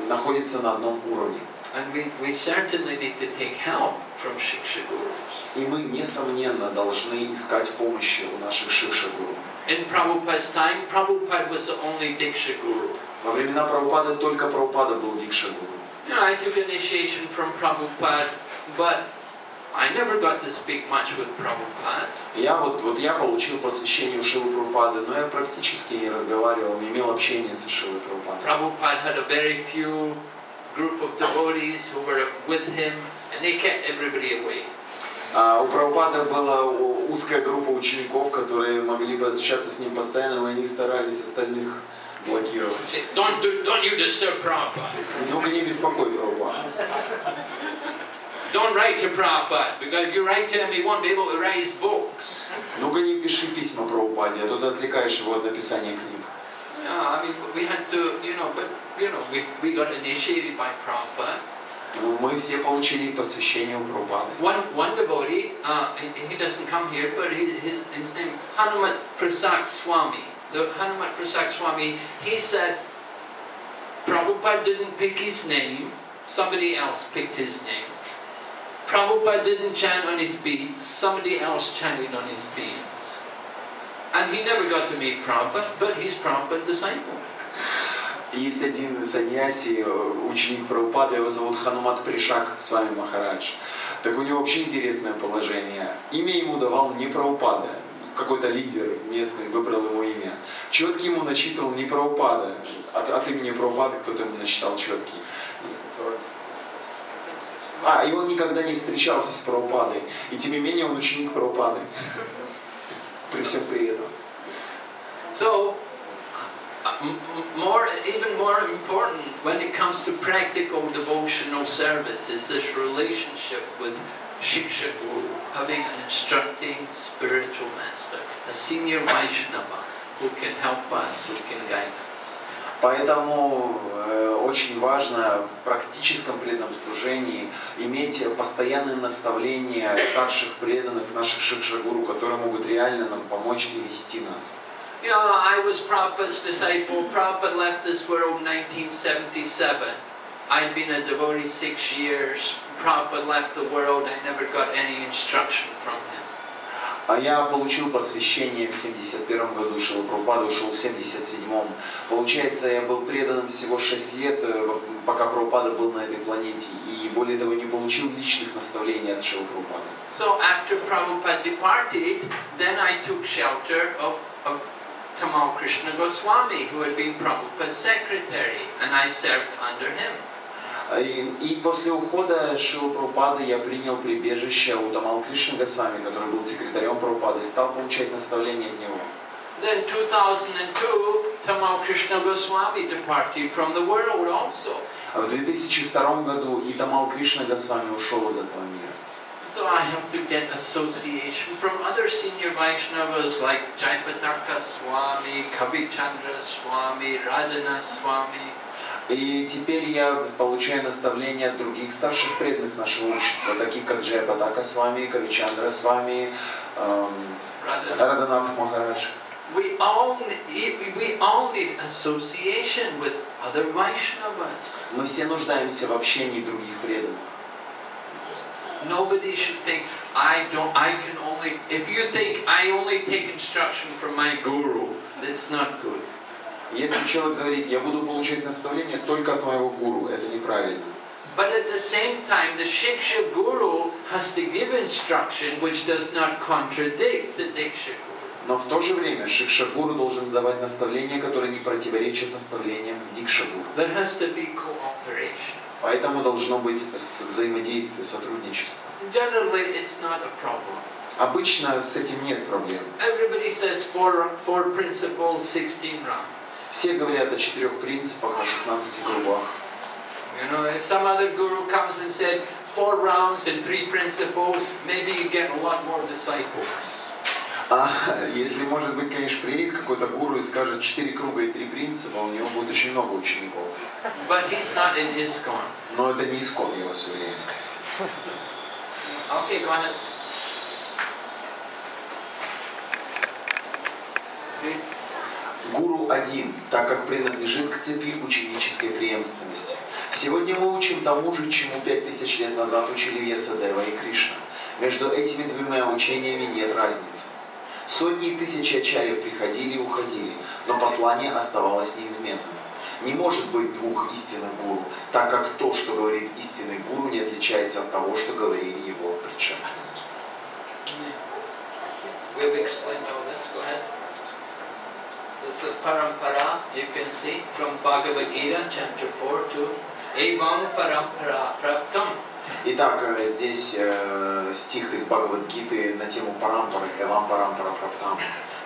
находятся на одном уровне. And we, we certainly need to take help from Shiksha Gurus. И мы, несомненно, должны искать помощи у наших Шикша Гуру. In Prabhupada's time, Prabhupada was the only Diksha Guru. Во времена Прабхупады только Прабхупада был Дикша Гуру. You know, I took initiation from Prabhupada, but I never got to speak much with Prabhupada. Я вот, вот я получил посвящение у Шилы Прабхупады, но я практически не разговаривал, не имел общения со Шилой Прабхупадой. Prabhupada had a very few group of devotees who were with him, and they kept everybody away. А у Прабхупады была узкая группа учеников, которые могли бы общаться с ним постоянно, и они старались остальных блокировать. Don't do, don't you disturb Prabhupada. Ну-ка не беспокой Прабхупаду. Don't write to Prabhupada, because if you write to him, he won't be able to write his books. Ну-ка не пиши письма Прабхупаде, а то ты отвлекаешь его от написания книг. Yeah, I mean, we had to, you know, but, you know, we, we got initiated by Prabhupada. Ну, Мы все получили посвящение у Прабхупады. One, one devotee, uh, he, he doesn't come here, but he, his, his name, Hanumat Prasad Swami. The Hanumat Prasad Swami, he said, Prabhupada didn't pick his name, somebody else picked his name. Prabhupada didn't chant on his beads, somebody else chanted on his beads. And he never got to meet Prabhupada, but he's Prabhupada's disciple. Есть один саньяси, э, ученик Прабхупады, его зовут Ханумат Пришак, с вами Махарадж. Так у него вообще интересное положение. Имя ему давал не Прабхупада, какой-то лидер местный выбрал ему имя. Четкий ему начитывал не Прабхупада, от, от имени Прабхупады кто-то ему начитал четкий. А, и он никогда не встречался с Прабхупадой. И тем не менее он ученик Прабхупады. При всем при этом. So, uh, m- m- more, even more important when it comes to practical devotional service is this relationship with Shiksha Guru, having an instructing spiritual master, a senior Vaishnava who can help us, who can guide us. Поэтому э, очень важно в практическом преданном служении иметь постоянные наставления старших преданных наших шикшагуру, которые могут реально нам помочь и вести нас. You know, I was Prabhupada's disciple. Prabhupada left this world in 1977. I'd been a devotee six years. Prabhupada left the world. I never got any instruction from him. А я получил посвящение в 71 году, Шила Прабхупада ушел в 77-м. Получается, я был преданным всего 6 лет, э, пока Прабхупада был на этой планете. И более того, не получил личных наставлений от Шила Прабхупады. So after Prabhupada departed, then I took shelter of, of Tamal Krishna Goswami, who had been Prabhupada's secretary, and I served under him. А И, и после ухода Шила Прабхупады я принял прибежище у Тамал Кришны Госвами, который был секретарем Прабхупады, и стал получать наставления от него. Then 2002, Tamal Krishna Goswami departed from the world also. А в 2002 году и Тамал Кришна Госвами ушел из этого мира. So I have to get association from other senior Vaishnavas like Jaipataka Swami, Kavichandra Swami, Radhana Swami. И теперь я получаю наставления от других старших преданных нашего общества, таких как Джая Патака с вами, Кавичандра с вами, эм. Радhanат Махарадж. We all, we all need association with other Vaishnavas. Мы все нуждаемся в общении других преданных. Nobody should think, I don't, I can only, if you think I only take instruction from my guru, that's not good. Если человек говорит, я буду получать наставления только от моего гуру, это неправильно. But at the same time, the Shiksha Guru has to give instruction which does not contradict the Diksha Guru. Но в то же время Шикшагуру должен давать наставления, которые не противоречат наставлениям Дикшагуру. There has to be cooperation. Поэтому должно быть взаимодействие, сотрудничество. Generally, it's not a problem. Обычно с этим нет проблем. Everybody says four, four principles, 16 rounds. Все говорят о четырех принципах, о 16 кругах. You know, if some other guru comes and said four rounds and three principles, maybe you get a lot more disciples. А если, может быть, конечно, приедет какой-то гуру и скажет четыре круга и три принципа, у него будет очень много учеников. But he's not in ISKCON. Но это не исход, я вас уверяю. Okay, go ahead. Read. Один, так как принадлежит к цепи ученической преемственности. Сегодня мы учим тому же, чему пять тысяч лет назад учили Весадева и Кришна. Между этими двумя учениями нет разницы. Сотни и тысячи ачарьев приходили и уходили, но послание оставалось неизменным. Не может быть двух истинных гуру, так как то, что говорит истинный гуру, не отличается от того, что говорили его предшественники. This. Is parampara. You can see from Bhagavad Gita, chapter 4 to Evam parampara praptam. Итак, э, здесь э, стих из Бхагавадгиты на тему Парампары, Эвам Парампара Праптам.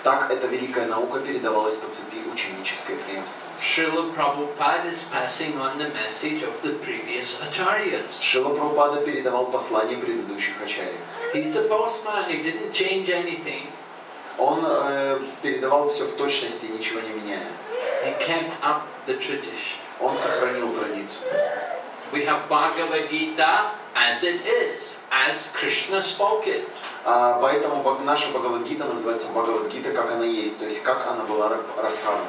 Так эта великая наука передавалась по цепи ученической преемственности. Srila Prabhupada is passing on the message of the previous acharyas. Шила Прабхупада передавал послание предыдущих ачарьев. He's a postman. He didn't change anything. Он э, передавал все в точности, ничего не меняя. He kept up the tradition. Он сохранил традицию. We have Bhagavad Gita as it is, as Krishna spoke it. А, поэтому наша Бхагавадгита называется Бхагавадгита, как она есть, то есть как она была ра- рассказана.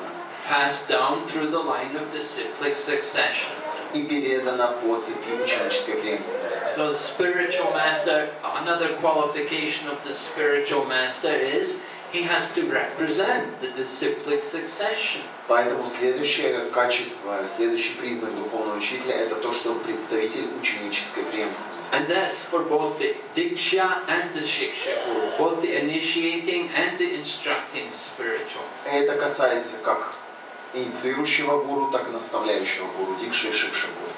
passed down through the line of disciplic succession. И передана по цепи ученической преемственности. So the spiritual master, another qualification of the spiritual master is he has to represent the disciplic succession. Поэтому следующее качество, следующий признак духовного учителя – это то, что он представитель ученической преемственности. And that's for both the Diksha and the Shiksha Guru, both the initiating and the instructing spiritual. Это касается как инициирующего гуру, так и наставляющего гуру, дикши и шикши гуру.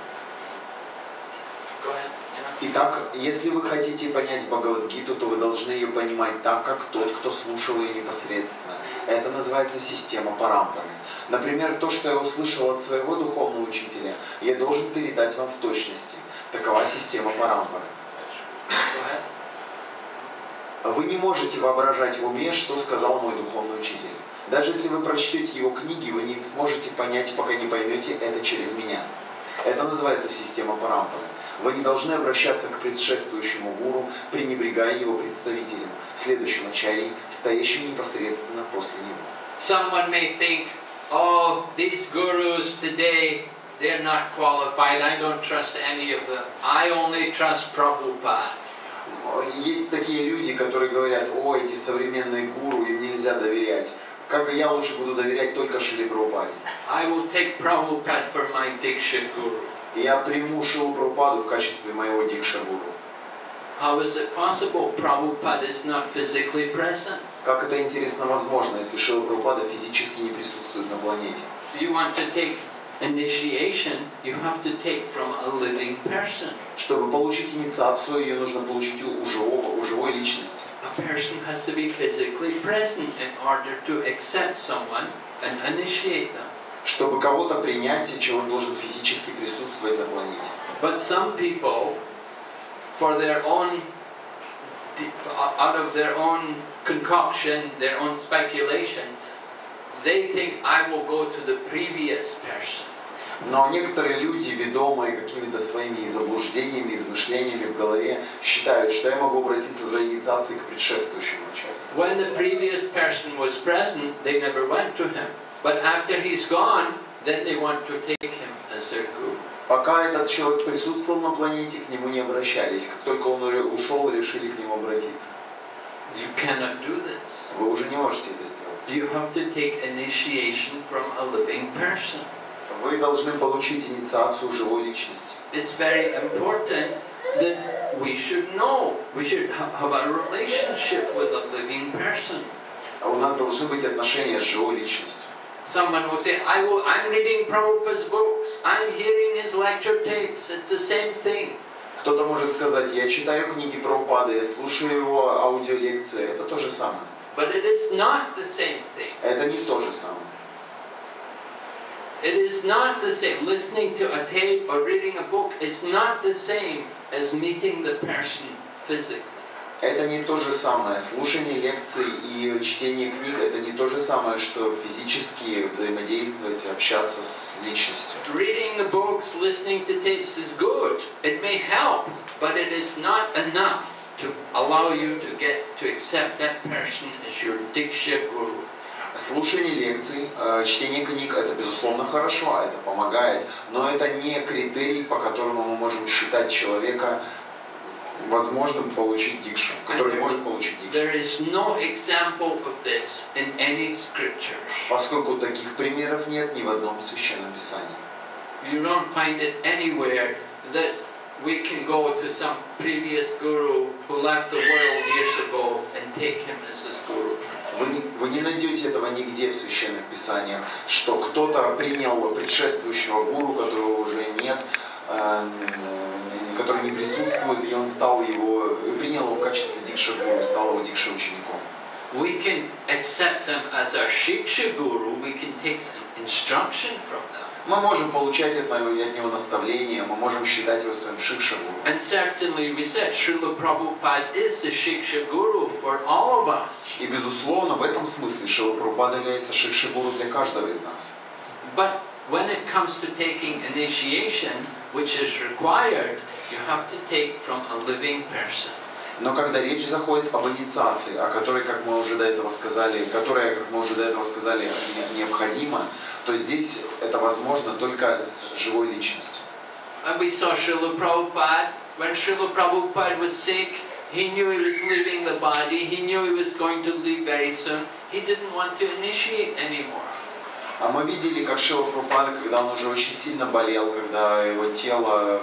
Итак, если вы хотите понять Бхагавадгиту, то вы должны ее понимать так, как тот, кто слушал ее непосредственно. Это называется система парампары. Например, то, что я услышал от своего духовного учителя, я должен передать вам в точности. Такова система ahead. Вы не можете воображать в уме, что сказал мой духовный учитель. Даже если вы прочтете его книги, вы не сможете понять, пока не поймете это через меня. Это называется система парампары. Вы не должны обращаться к предшествующему гуру, пренебрегая его представителем, следующим ачарьей, стоящим непосредственно после него. Someone may think, oh, these gurus today, they're not qualified. I don't trust any of them. I only trust Prabhupada. Есть такие люди, которые говорят, о, эти современные гуру, им нельзя доверять. Как я лучше буду доверять только Шили Прабхупаде. I will take Prabhupada for my Diksha guru. И я приму Шилу Прабхупаду в качестве моего Дикша Гуру. How is it possible Prabhupada is not physically present? Как это интересно возможно, если Шила Прабхупада физически не присутствует на планете? You want to take initiation, you have to take from a living person. Чтобы получить инициацию, ее нужно получить у живого, у живой личности. A person has to be physically present in order to accept someone and initiate them. Чтобы кого-то принять, человек должен физически присутствовать на планете. But some people, for their own, out of their own concoction, their own speculation, they think I will go to the previous person. Но некоторые люди, ведомые какими-то своими заблуждениями, измышлениями в голове, считают, что я могу обратиться за инициацией к предшествующему началу. When the previous person was present, they never went to him. But after he's gone, then they want to take him as their guru. Пока этот человек присутствовал на планете, к нему не обращались. Как только он ушел, решили к нему обратиться. You cannot do this. Вы уже не можете это сделать. You have to take initiation from a living person. Вы должны получить инициацию живой личности. It's very important that we should know. We should ha- have a relationship with a living person. А у нас должны быть отношения с живой личностью. Someone will say, I will, I'm reading Prabhupada's books, I'm hearing his lecture tapes, it's the same thing. Кто-то может сказать, я читаю книги Прабхупады, я слушаю его аудиолекции. Это то же самое. But it is not the same thing. Это не то же самое. It is not the same. Listening to a tape or reading a book is not the same as meeting the person physically. Это не то же самое. Слушание лекций и чтение книг это не то же самое, что физически взаимодействовать, общаться с личностью. Reading the books, listening to tapes is good. It may help, but it is not enough to allow you to get to accept that person as your Diksha Guru. Слушание лекций, э, чтение книг это безусловно хорошо, это помогает, но это не критерий, по которому мы можем считать человека возможным получить дикшу, который может получить дикшу. There is no example of this in any scripture. Поскольку таких примеров нет ни в одном священном писании. You don't find it anywhere that we can go to some previous guru who left the world years ago and take him as his guru. Вы не, вы не найдете этого нигде в священных писаниях, что кто-то принял предшествующего гуру, которого уже нет, который не присутствует, и он стал его, принял его в качестве дикша гуру, стал его дикша учеником. We can accept them as our Shiksha guru, we can take instruction from them. Мы можем получать от него, от него наставления, мы можем считать его своим шикша гуру. And certainly we said Srila Prabhupada is the Shiksha guru for all of us. И безусловно, в этом смысле Шила Прабхупада является шикша гуру для каждого из нас. But when it comes to taking initiation, which is required, you have to take from a living person. Но когда речь заходит об инициации, о которой, как мы уже до этого сказали, которая, как мы уже до этого сказали, не- необходима, то здесь это возможно только с живой личностью. And we saw Srila Prabhupada, when Srila Prabhupada was sick, he knew he was leaving the body, he knew he was going to leave very soon. He didn't want to initiate anymore. А мы видели, как Шила Прабхупада, когда он уже очень сильно болел, когда его тело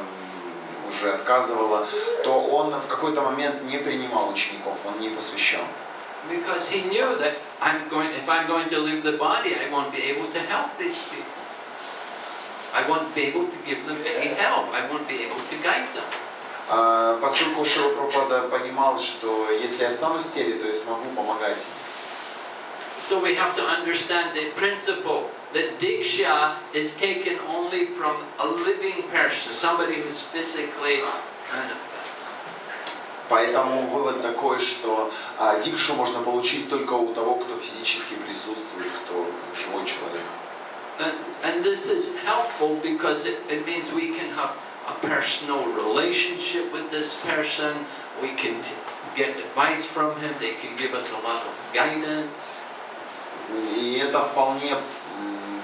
уже отказывало, то он в какой-то момент не принимал учеников, он не посвящал. Because he knew that I'm going, if I'm going to leave the body, I won't be able to help these people. I won't be able to give them any help. I won't be able to guide them. А, Поскольку понимал, что если я останусь в теле, то я смогу помогать им. So we have to understand the principle that Diksha is taken only from a living person, somebody who's physically manifest. Поэтому вывод такой, что а, дикшу можно получить только у того, кто физически присутствует, кто живой человек. And, and this is helpful because it, it means we can have a personal relationship with this person, we can t- get advice from him, they can give us a lot of guidance. И это вполне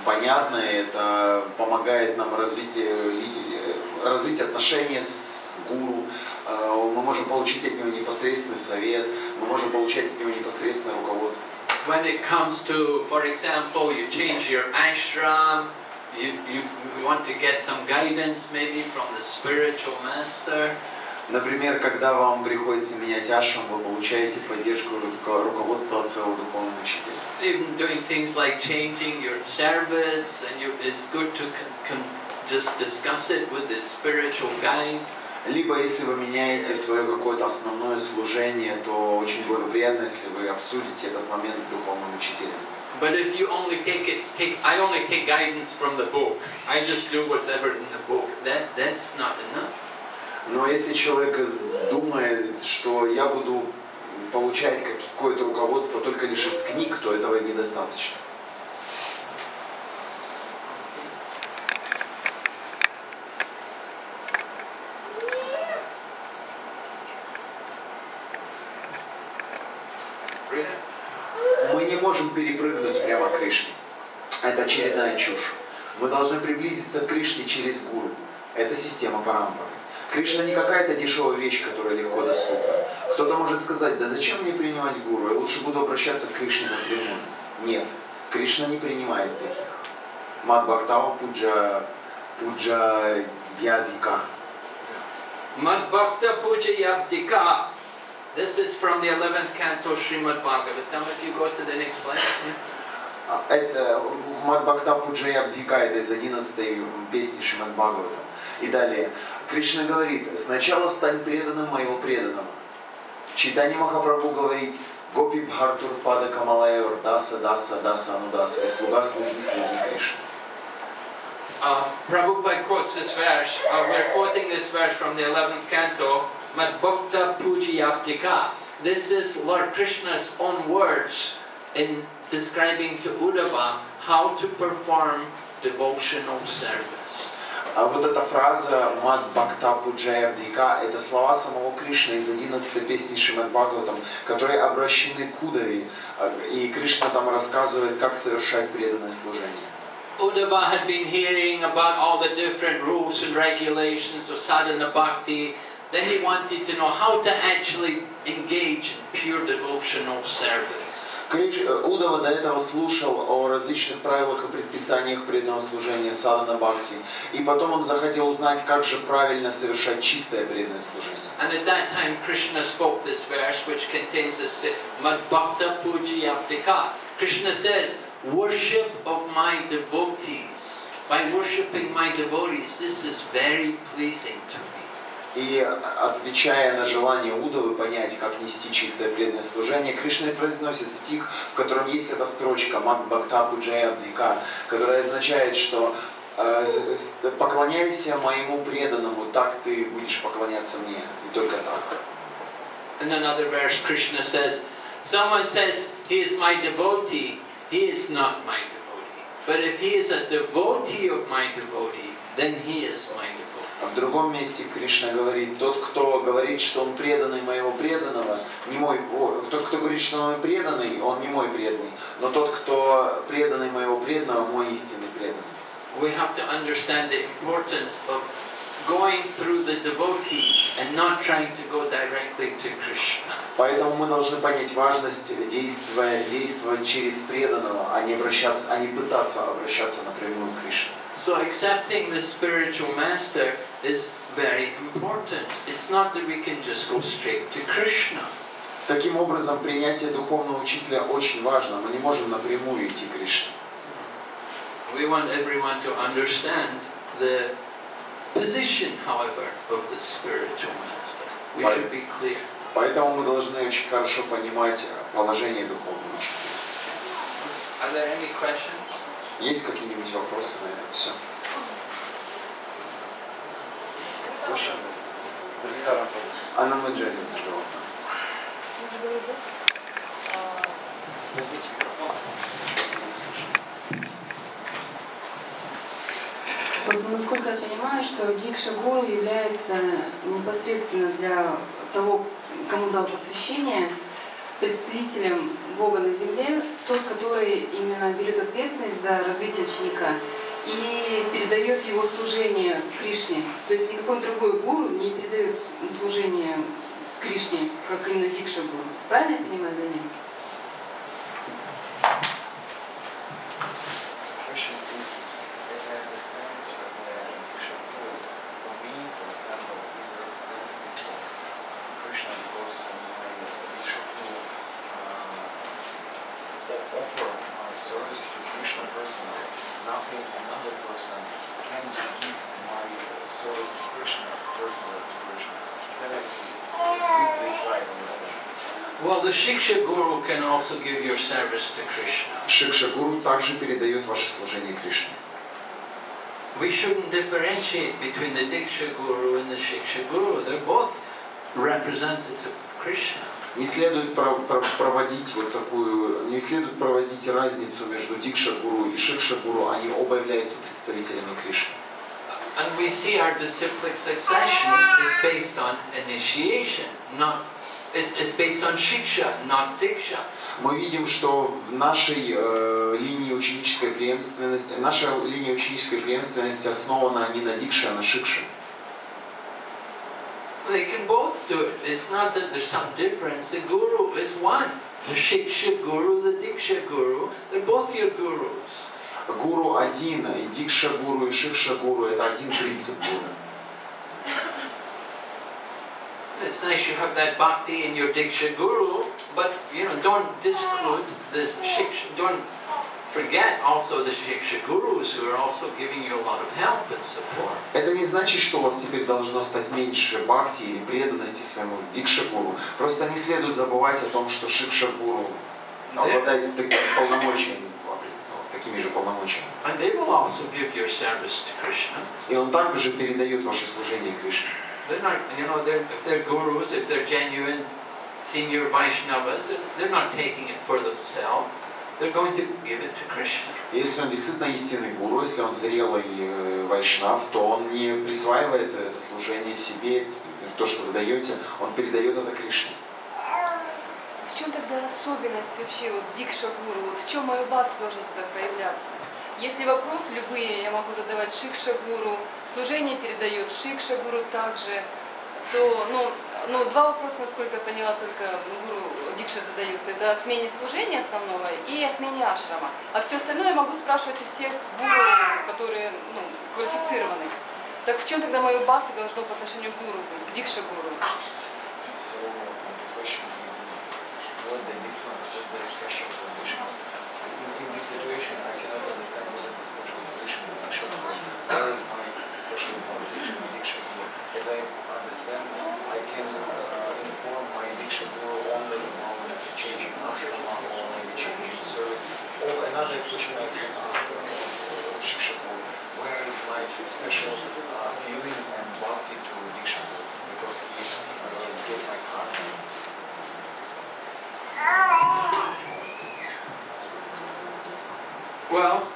понятно, это помогает нам развить, развить отношения с гуру. Э, Мы можем получить от него непосредственный совет, мы можем получать от него непосредственное руководство. When it comes to, for example, you change your ashram, you, you want to get some guidance maybe from the spiritual master. Например, когда вам приходится менять ашрам, вы получаете поддержку руко- руководства от своего духовного учителя. Even doing things like changing your service, and you, it's good to just discuss it with the spiritual guide. Либо если вы меняете свое какое-то основное служение, то очень благоприятно, если вы обсудите этот момент с духовным учителем. But if you only take it, take I only take guidance from the book. I just do whatever in the book. That that's not enough. Но если человек думает, что я буду получать какое-то руководство только лишь из книг, то этого недостаточно. Мы не можем перепрыгнуть прямо к Кришне. Это очередная чушь. Мы должны приблизиться к Кришне через гуру. Это система парампары. Кришна не какая-то дешевая вещь, которая легко доступна. Кто-то может сказать, да зачем мне принимать гуру, я лучше буду обращаться к Кришне напрямую. Нет, Кришна не принимает таких. Мат Бхактава Пуджа, Пуджа Бьядвика. Madbhakta Puja Yabdika. This is from the 11th canto Srimad Bhagavatam. If you go to the next slide. yeah. А, Это Мат Бхакта Пуджа Ябдхика, это из 11 песни Шримад Бхагаватам. И далее. Кришна говорит, сначала стань преданным моего преданного. Читание Махапрабху говорит, Гопи Бхартур Пада Камалайор Даса Даса Даса Анудаса. И слуга слуги слуги Кришны. Uh, Prabhupada quotes this verse. Uh, we're quoting this verse from the 11th canto. Madbhakta Puja Yabdika. This is Lord Krishna's own words in describing to Uddhava how to perform devotional service. А вот эта фраза Мат Бхакта Пуджа Ябдхика, это слова самого Кришны из 11 песни Шримад Бхагаватам, которые обращены к Удави. И Кришна там рассказывает, как совершать преданное служение. Uddhava had been hearing about all the different rules and regulations of sadhana bhakti. Then he wanted to know how to actually engage in pure devotional service. Криш- э, Удава до этого слушал о различных правилах и предписаниях преданного служения садана бхакти. И потом он захотел узнать, как же правильно совершать чистое преданное служение. And at that time, Krishna spoke this verse, which contains this Madbhakta Pujayaptika. Krishna says, Worship of my devotees. By worshipping my devotees, this is very pleasing to me. И отвечая на желание Удавы понять, как нести чистое преданное служение, Кришна произносит стих, в котором есть эта строчка «Мак Бхакта Пуджая Абдика», которая означает, что э, «поклоняйся моему преданному, так ты будешь поклоняться мне, и только так». In another verse, Krishna says, Someone says, He is my devotee, he is not my devotee. But if he is a devotee of my devotee, then he is my devotee. В другом месте Кришна говорит, тот, кто говорит, что он преданный моего преданного, не мой, о, тот, кто говорит, что он преданный, он не мой преданный, но тот, кто преданный моего преданного, мой истинный преданный. We have to. Поэтому мы должны понять важность действия, действовать через преданного, а не обращаться, а не пытаться обращаться напрямую к Кришне. So accepting the spiritual master is very important. It's not that we can just go straight to Krishna. Таким образом, принятие духовного учителя очень важно. Мы не можем напрямую идти к Кришне. We want everyone to understand the position, however, of the spiritual master. We should be clear. Поэтому мы должны очень хорошо понимать положение духовного учителя. Есть какие-нибудь вопросы на это все? Анна Маджарина задала. Возьмите микрофон, сейчас я не слышу. Вот, насколько я понимаю, что Дикша Гуру является непосредственно для того, кому дал посвящение, представителем Бога на земле, тот, который именно берет ответственность за развитие ученика и передает его служение Кришне. То есть никакой другой гуру не передает служение Кришне, как именно Дикша Гуру. Правильно я понимаю, Данил? Question is, as I understand, uh, Krishna told, for me, for example, is a benefit of Krishna because my Krishna told, uh, of- offer my service to Krishna personally. Nothing another person can give my service to Krishna personally to Krishna. Can I, is this right understand? Well, the Shiksha Guru can also give your service to Krishna. Шикша Гуру также передает ваше служение Кришне. We shouldn't differentiate between the Diksha Guru and the Shiksha Guru. They're both representative of Krishna. Не следует про- про- проводить вот такую, не следует проводить разницу между Дикша Гуру и Шикша Гуру, они оба являются представителями Кришны. And we see our disciplic succession is based on initiation, not is, is based on shiksha, not diksha. Мы видим, что в нашей э, линии ученической преемственности, наша линия ученической преемственности основана не на Дикше, а на Шикше. They can both do it. It's not that there's some difference. The guru is one. The shiksha guru, the diksha guru, they're both your gurus. Гуру один, и Дикша Гуру, и Шикша Гуру – это один принцип гуру. It's nice you have that bhakti in your diksha guru, but you know, don't disclude the shiksha, don't forget also the shiksha gurus who are also giving you a lot of help and support. Это не значит, что у вас теперь должно стать меньше бхакти или преданности своему Дикша Гуру. Просто не следует забывать о том, что Шикша Гуру обладает такими полномочиями, такими же полномочиями. And they will also give your service to Krishna. И он также передает ваше служение Кришне. They're not, you know, they're, if they're gurus, if they're genuine senior Vaishnavas, they're- not taking it for themselves. They're going to give it to Krishna. Если он действительно истинный гуру, если он зрелый э, вайшнав, то он не присваивает это служение себе, это- то, что вы даете, он передает это Кришне. В чем тогда особенность вообще вот дикша гуру? Вот в чем мое должно тогда проявляться? Если вопрос любые я могу задавать шикша гуру, служение передает шикша гуру также, то ну, ну, два вопроса, насколько я поняла, только гуру дикша задаются. Это о смене служения основного и о смене ашрама. А все остальное я могу спрашивать у всех гуру, которые ну, квалифицированы. Так в чем тогда мое бхакти должно по отношению к гуру быть, к дикша гуру? Well,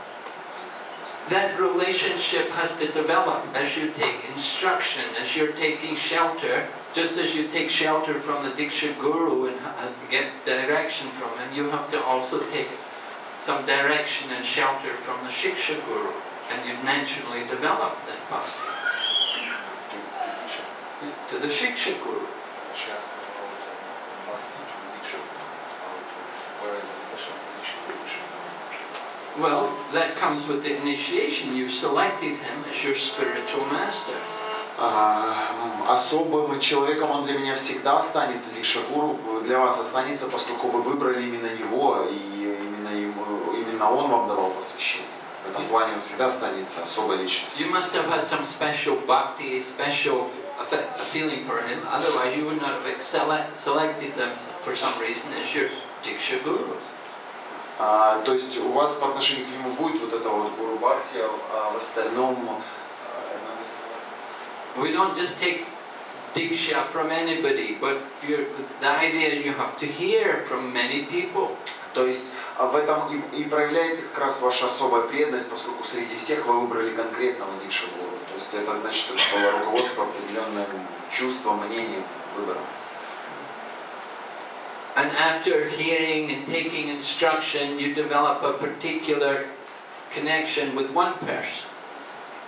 that relationship has to develop as you take instruction, as you're taking shelter, just as you take shelter from the Diksha Guru and get direction from him, you have to also take some direction and shelter from the Shiksha Guru, and you naturally develop that bhakti to to the Shiksha Guru. Well, that comes with the initiation. You selected him as your spiritual master. А, особым человеком он для меня всегда останется, Дикшагуру для вас останется, поскольку вы выбрали именно его, и именно, ему, именно он вам давал посвящение. В этом плане он всегда останется особой личностью. You must have had some special bhakti, special affe- feeling for him, otherwise you would not have selected them for some reason as your Diksha Guru. А, то есть у вас по отношению к нему будет вот это вот гуру бхакти, а в остальном а, We don't just take Diksha from anybody, but the idea you have to hear from many people. То есть а в этом и, и проявляется как раз ваша особая преданность, поскольку среди всех вы выбрали конкретного гуру. То есть это значит, что было руководство определенным чувством, мнением, выбором. And after hearing and taking instruction, you develop a particular connection with one person.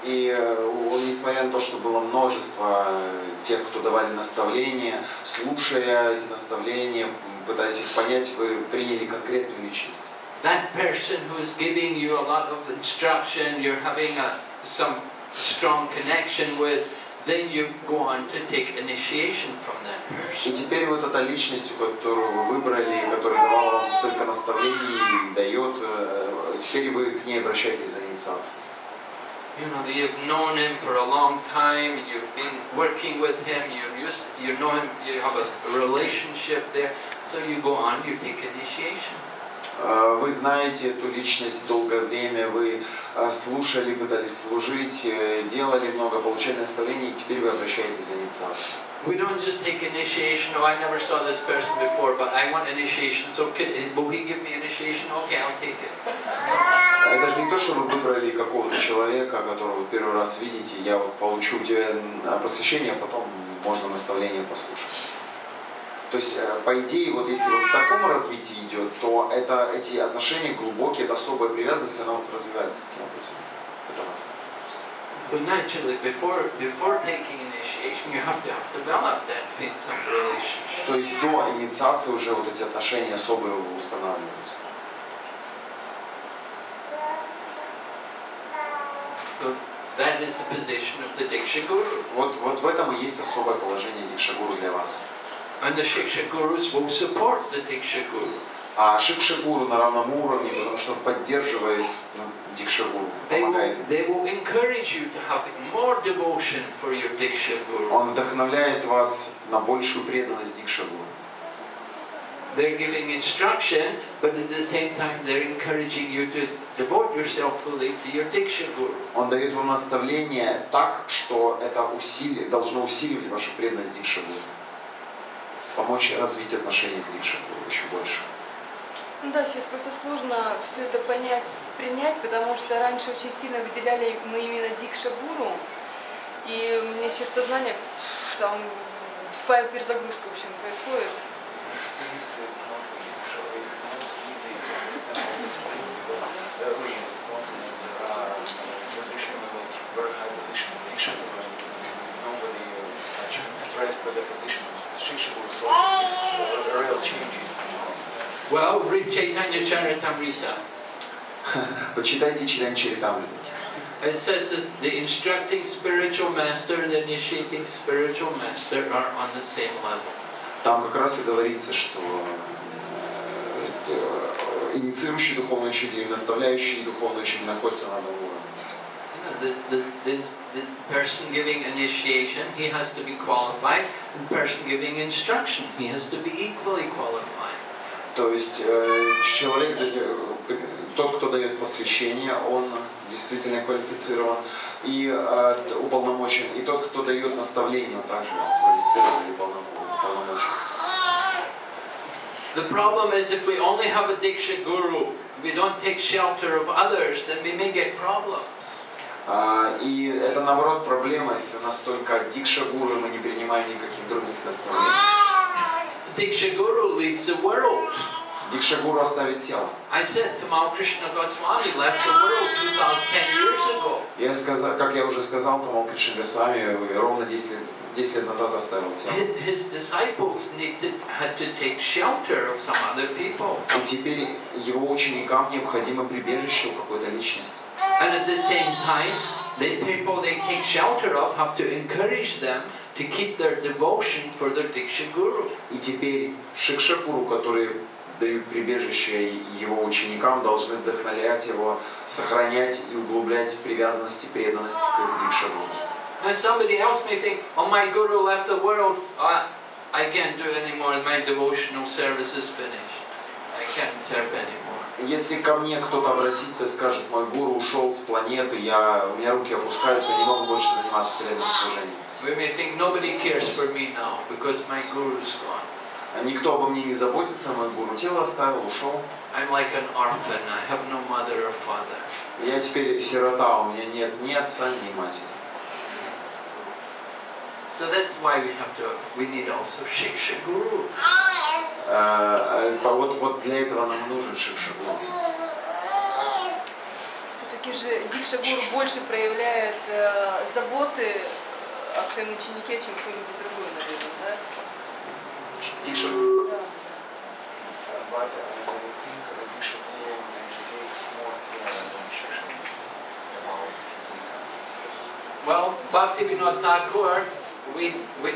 И э, у- несмотря на то, что было множество э, тех, кто давали наставления, слушая эти наставления, м, пытаясь их понять, вы приняли конкретную личность. That person who is giving you a lot of instruction, you're having a, some strong connection with, then you go on to take initiation from that И person. теперь вот эта личность, которую вы выбрали, которая давала вам столько наставлений и дает, э, теперь вы к ней обращаетесь за инициацией. You know, you've known him for a long time, and you've been working with him, you used, you know him, you have a relationship there, so you go on, you take initiation. Э, Вы знаете эту личность долгое время, вы э, слушали, пытались служить, э, делали много, получали наставления, и теперь вы обращаетесь за инициацией. We don't just take initiation, oh, I never saw this person before, but I want initiation, so can, will he give me initiation? Okay, I'll take it. Это же не то, что вы выбрали какого-то человека, которого вы первый раз видите, я вот получу у тебя м, посвящение, а потом можно наставление послушать. То есть, э, по идее, вот если вот в таком развитии идет, то это, эти отношения глубокие, это особая привязанность, она вот развивается таким образом. Это вот. So naturally, before, before taking initiation, you have to have developed that fit some relationship. То есть до инициации уже вот эти отношения особые устанавливаются. So that is the position of the Diksha Guru. Вот, вот в этом и есть особое положение Дикшагуру для вас. And the Shiksha Gurus will support the Diksha Guru. А Шикшагуру на равном уровне, потому что он поддерживает ну, They will, помогает. they will encourage you to have more devotion for your Diksha Guru. Он вдохновляет вас на большую преданность Дикшагуру. They're giving instruction, but at the same time they're encouraging you to devote yourself fully to your Diksha Guru. Он дает вам наставление так, что это усили, должно усиливать вашу преданность Дикшагуру. Помочь развить отношения с Дикшагуру еще больше. Ну да, сейчас просто сложно все это понять, принять, потому что раньше очень сильно выделяли мы именно Дикша Гуру. И у меня сейчас сознание, там файл перезагрузка, в общем, происходит. Nobody is such stressed at the position of Shishibu so it's a real change in Well, read Chaitanya Charitamrita. Почитайте Читань Чаритамриту. It says that the instructing spiritual master and the initiating spiritual master are on the same level. Там как раз и говорится, что э, э, инициирующий духовный учитель и наставляющий духовный учитель находятся на одном уровне. You know, The, the, the, the person giving initiation, he has to be qualified, and the person giving instruction, he has to be equally qualified. То есть э, человек, э, тот, кто дает посвящение, он действительно квалифицирован и э, уполномочен. И тот, кто дает наставление, он также квалифицирован или полно- уполномочен. The problem is if we only have a Diksha Guru, we don't take shelter of others, then we may get problems. А, И это наоборот проблема, если у нас только дикша гуру, мы не принимаем никаких других наставлений. Diksha Guru leaves the world. Дикша гуру оставит тело. I said Tamal Krishna Goswami left the world 2010 years ago. Я сказал, как я уже сказал, Камал Кришна Госвами ровно 10 лет, 10 лет назад оставил тело. His his disciples needed, had to take shelter of some other people. И теперь его ученикам необходимо прибежище у какой-то личности. And at the same time, the people they take shelter of have to encourage them to keep their devotion for their Diksha Guru. И теперь Шикшакуру, которые дают прибежище его ученикам, должны вдохновлять его, сохранять и углублять привязанность и преданность к их дикшагуру. Now somebody else may think, oh my guru left the world, I can't do it anymore, my devotional service is finished. I can't serve anymore. Если ко мне кто-то обратится и скажет, мой гуру ушел с планеты, я, у меня руки опускаются, я не могу больше заниматься преданным служением. We may think nobody cares for me now because my guru is gone. А Никто обо мне не заботится, мой гуру тело оставил, ушел. I'm like an orphan, I have no mother or father. Я теперь сирота, у меня нет ни отца, ни матери. So that's why we have to, we need also Shiksha Guru. Э, Вот, вот для этого нам нужен шикшагуру. Все-таки же Дикша Гуру больше проявляет э, заботы о своем ученике, чем кто-нибудь другой, наверное, Uh, uh, disciples. Well, Bhaktivinoda Thakur, we, we,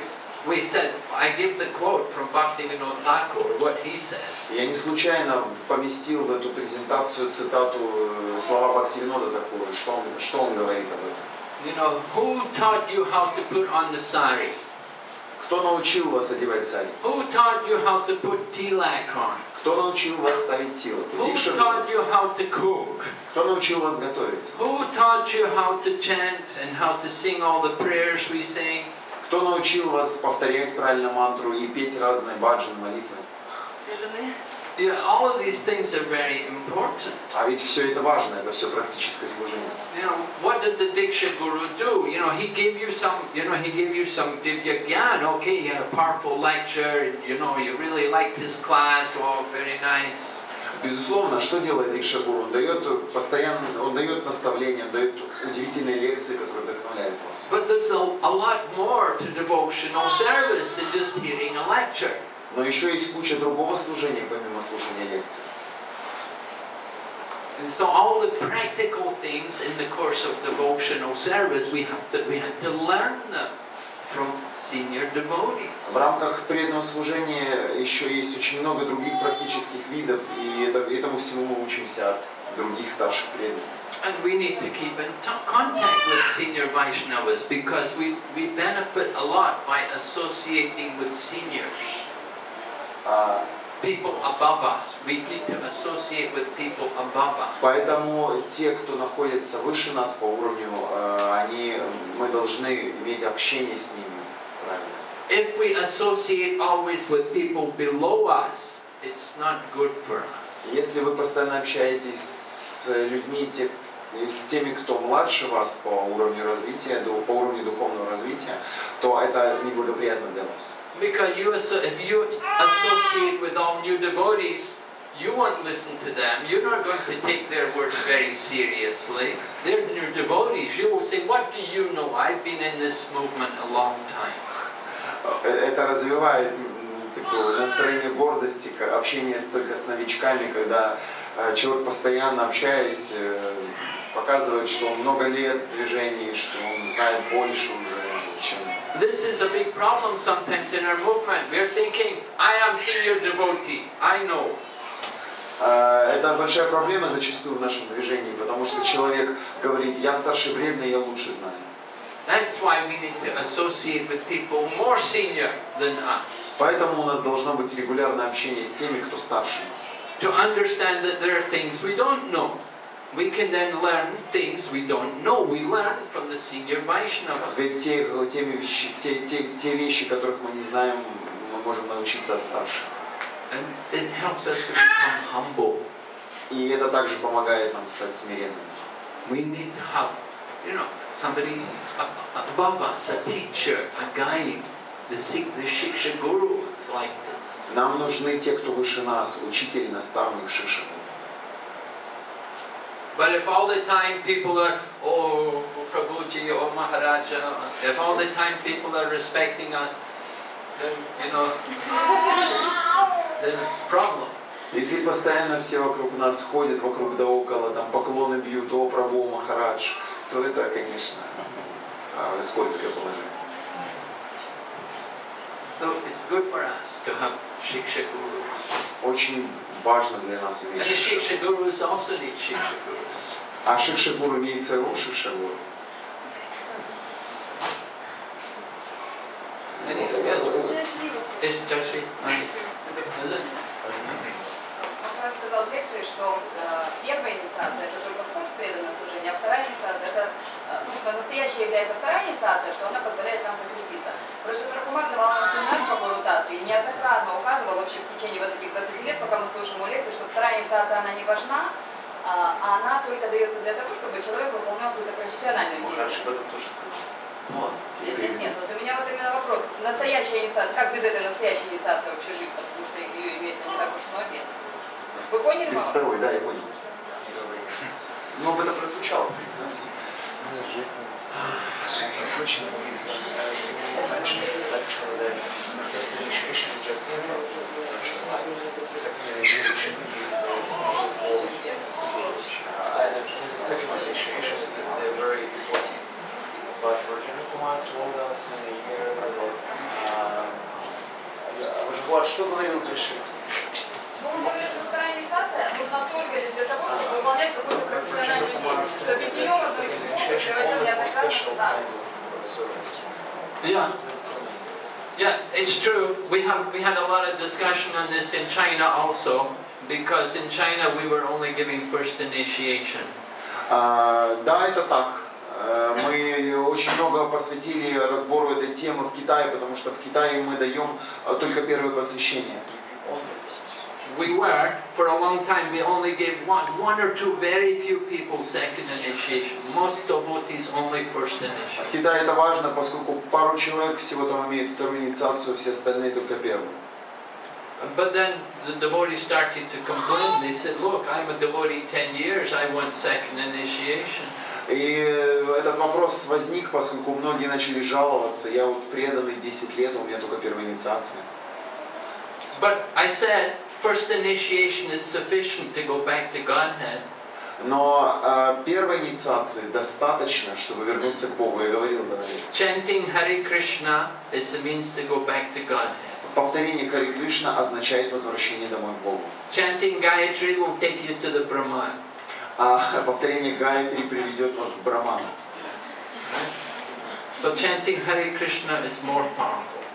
we said, I give the quote from Bhaktivinoda Thakur, what he said. Я не случайно поместил в эту презентацию цитату э, слова Бхактивинода Такура. Что он, что он говорит об этом? You know, who taught you how to put on the sari? Кто научил вас одевать сари? Who taught you how to put tilak on? Кто научил вас ставить тело? Who taught you how to cook? Кто научил вас готовить? Who taught you how to chant and how to sing all the prayers we sing? Кто научил вас повторять правильно мантру и петь разные баджаны, молитвы? Преданные. Yeah, all of these things are very important. А ведь все это важно, это все практическое служение. You know, what did the Diksha Guru do? You know, he gave you some, you know, he gave you some Divya Gyan. Okay, he had a powerful lecture, and, you know, you really liked his class, oh, very nice. Безусловно, что делает Дикшагуру? Он дает постоянно, он дает наставления, он дает удивительные лекции, которые вдохновляют вас. But there's a, a lot more to devotional service than just hearing a lecture. Но еще есть куча другого служения, помимо слушания лекций. And so all the practical things in the course of devotional service, we have to, we have to learn them from senior devotees. В рамках преданного служения еще есть очень много других практических видов, и это, этому всему мы учимся от других старших преданных. And we need to keep in t- contact with senior Vaishnavas because we, we benefit a lot by associating with seniors, Поэтому те, кто находится выше нас по уровню, э, они, мы должны иметь общение с ними. Правильно. If we associate always with people below us, it's not good for us. Если вы постоянно общаетесь с людьми, те- с теми, кто младше вас по уровню развития, по уровню духовного развития, то это неблагоприятно для вас. Because you, if you associate with all new devotees, you won't listen to them. You're not going to take their words very seriously. They're new devotees. You will say, What do you know? I've been in this movement a long time. Э, Это развивает такое настроение гордости, общение только с новичками, когда э, человек постоянно общаясь, э, показывает, что он много лет в движении, что он знает больше уже, чем This is a big problem sometimes in our movement. We're thinking, I am senior devotee. I know. Э, Это большая проблема зачастую в нашем движении, потому что человек говорит, я старший преданный, я лучше знаю. That's why we need to associate with people more senior than us. Поэтому у нас должно быть регулярное общение с теми, кто старше нас. To understand that there are things we don't know. We can then learn things we don't know. We learn from the senior Vaishnavas. Ведь те, те, те, те, те вещи, которых мы не знаем, мы можем научиться от старших. And it helps us to become humble. И это также помогает нам стать смиренными. We need to have, you know, somebody ab- above us, a teacher, a guide. The, the Shiksha Guru is like this. Нам нужны те, кто выше нас, учитель, наставник, шишина. But if all the time people are, oh, Prabhuji, oh, Maharaja, if all the time people are respecting us, then, you know, then problem. Если постоянно все вокруг нас ходят, вокруг да около, там поклоны бьют, о, Прабу, Махарадж, то это, конечно, а, скользкое положение. So it's good for us to have Shiksha Gurus. Очень важно для нас иметь the Шикша. Shiksha Gurus also need Shiksha Gurus. А Шикшагуру имеется его Шикшагуру. It? Папа сказал в лекции, что э, первая инициация это только вход в преданное служение, а вторая инициация это э, ну, что настоящая является вторая инициация, что она позволяет нам закрепиться. Вроде Прабхумар давал нам семинар по Гуру Татве и неоднократно указывал вообще в течение вот этих 20 лет, пока мы слушаем его лекции, что вторая инициация она не важна, а, а она только дается для того, чтобы человек выполнял какую-то профессиональную Махарадж деятельность. Ну Нет, нет, нет, вот у меня вот именно вопрос. Настоящая инициация, как без этой настоящей инициации вообще жить, потому что ее иметь не так уж много. Вы поняли, Без мама? второй, да, я понял. Ну, об этом прозвучало, в принципе. Uh, you mentioned in the lecture that first initiation just infants in this spiritual life. Second initiation is uh, something called uh, and the second initiation is the very important. But Virginia Kumar told us many years ago, uh, Вот, что говорил Джиши? Он говорит, что нужна только лишь для того, чтобы выполнять какую-то профессиональную Virginia Kumar деятельность. said Что без that нее the мы second будем initiation приводить only for неоднократно, special да. kinds of uh, service. Yeah. Please comment on this. Yeah, it's true. We have we had a lot of discussion on this in China also, because in China we were only giving first initiation. А, да, это так. Э, Мы очень много посвятили разбору этой темы в Китае, потому что в Китае мы даем э, только первое посвящение. We were for a long time. We only gave one, one or two, very few people second initiation. Most devotees only first В initiation. Китае это важно, поскольку пару человек всего там имеют вторую инициацию, все остальные только первую. But then the devotees started to complain. They said, "Look, I'm a devotee 10 years. I want second initiation." И этот вопрос возник, поскольку многие начали жаловаться. Я вот преданный 10 лет, а у меня только первая инициация. But I said, first initiation is sufficient to go back to Godhead. Но э, первой инициации достаточно, чтобы вернуться к Богу. Я говорил это на лекции. Chanting Hare Krishna is the means to go back to Godhead. Повторение Хари Кришна означает возвращение домой к Богу. Chanting Gayatri will take you to the Brahman. А повторение Гайатри приведет вас к Браману. So chanting Hare Krishna is more powerful.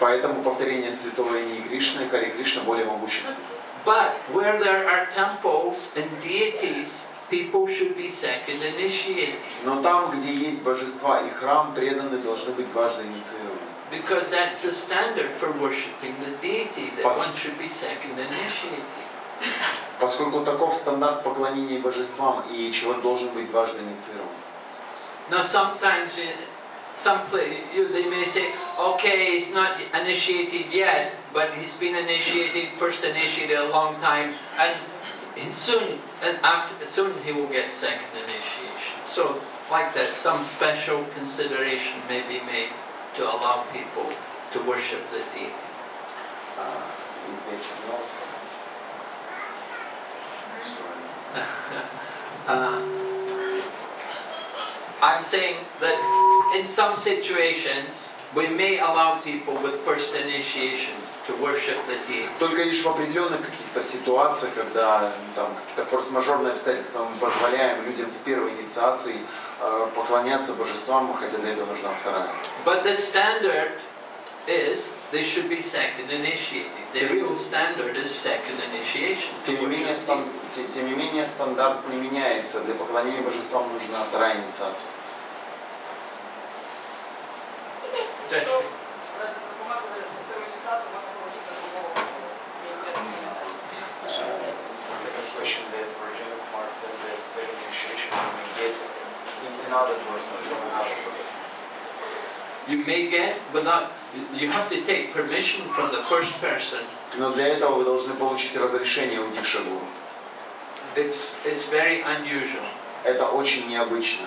Поэтому повторение святого имени Кришны, Хари Кришна более могущественно. But where there are temples and deities, people should be second initiated. Но там, где есть божества и храм, преданные должны быть дважды инициированы. Because that's the standard for worshipping the deity, that Pos- one should be second initiated. Поскольку таков стандарт поклонения божествам, и человек должен быть дважды инициирован. Now sometimes in Some you, they may say, okay, it's not initiated yet, but he's been initiated, first initiated a long time, and soon, and after, soon he will get second initiation. So, like that, some special consideration may be made to allow people to worship the deity. Uh, *laughs* uh I'm saying that in some situations, we may allow people with first initiations to worship the deity. Только лишь в определенных каких-то ситуациях, когда ну, там какие-то форс-мажорные обстоятельства, мы позволяем людям с первой инициацией э, поклоняться божествам, хотя для этого нужна вторая. But the standard is they should be second initiated. The real standard is second initiation. Тем не, менее, стан- те- тем не менее, стандарт не меняется. Для поклонения божествам нужна вторая инициация. deity. Что, раз это бумага говорит, что вторую инициацию можно получить от другого. Мне интересно, The second question that Virginia Kumar said that second initiation you may get in another person from another person. You may get without, you have to take permission from the first person. Но для этого вы должны получить разрешение у Дикшагуру. It's, it's very unusual. Это очень необычно.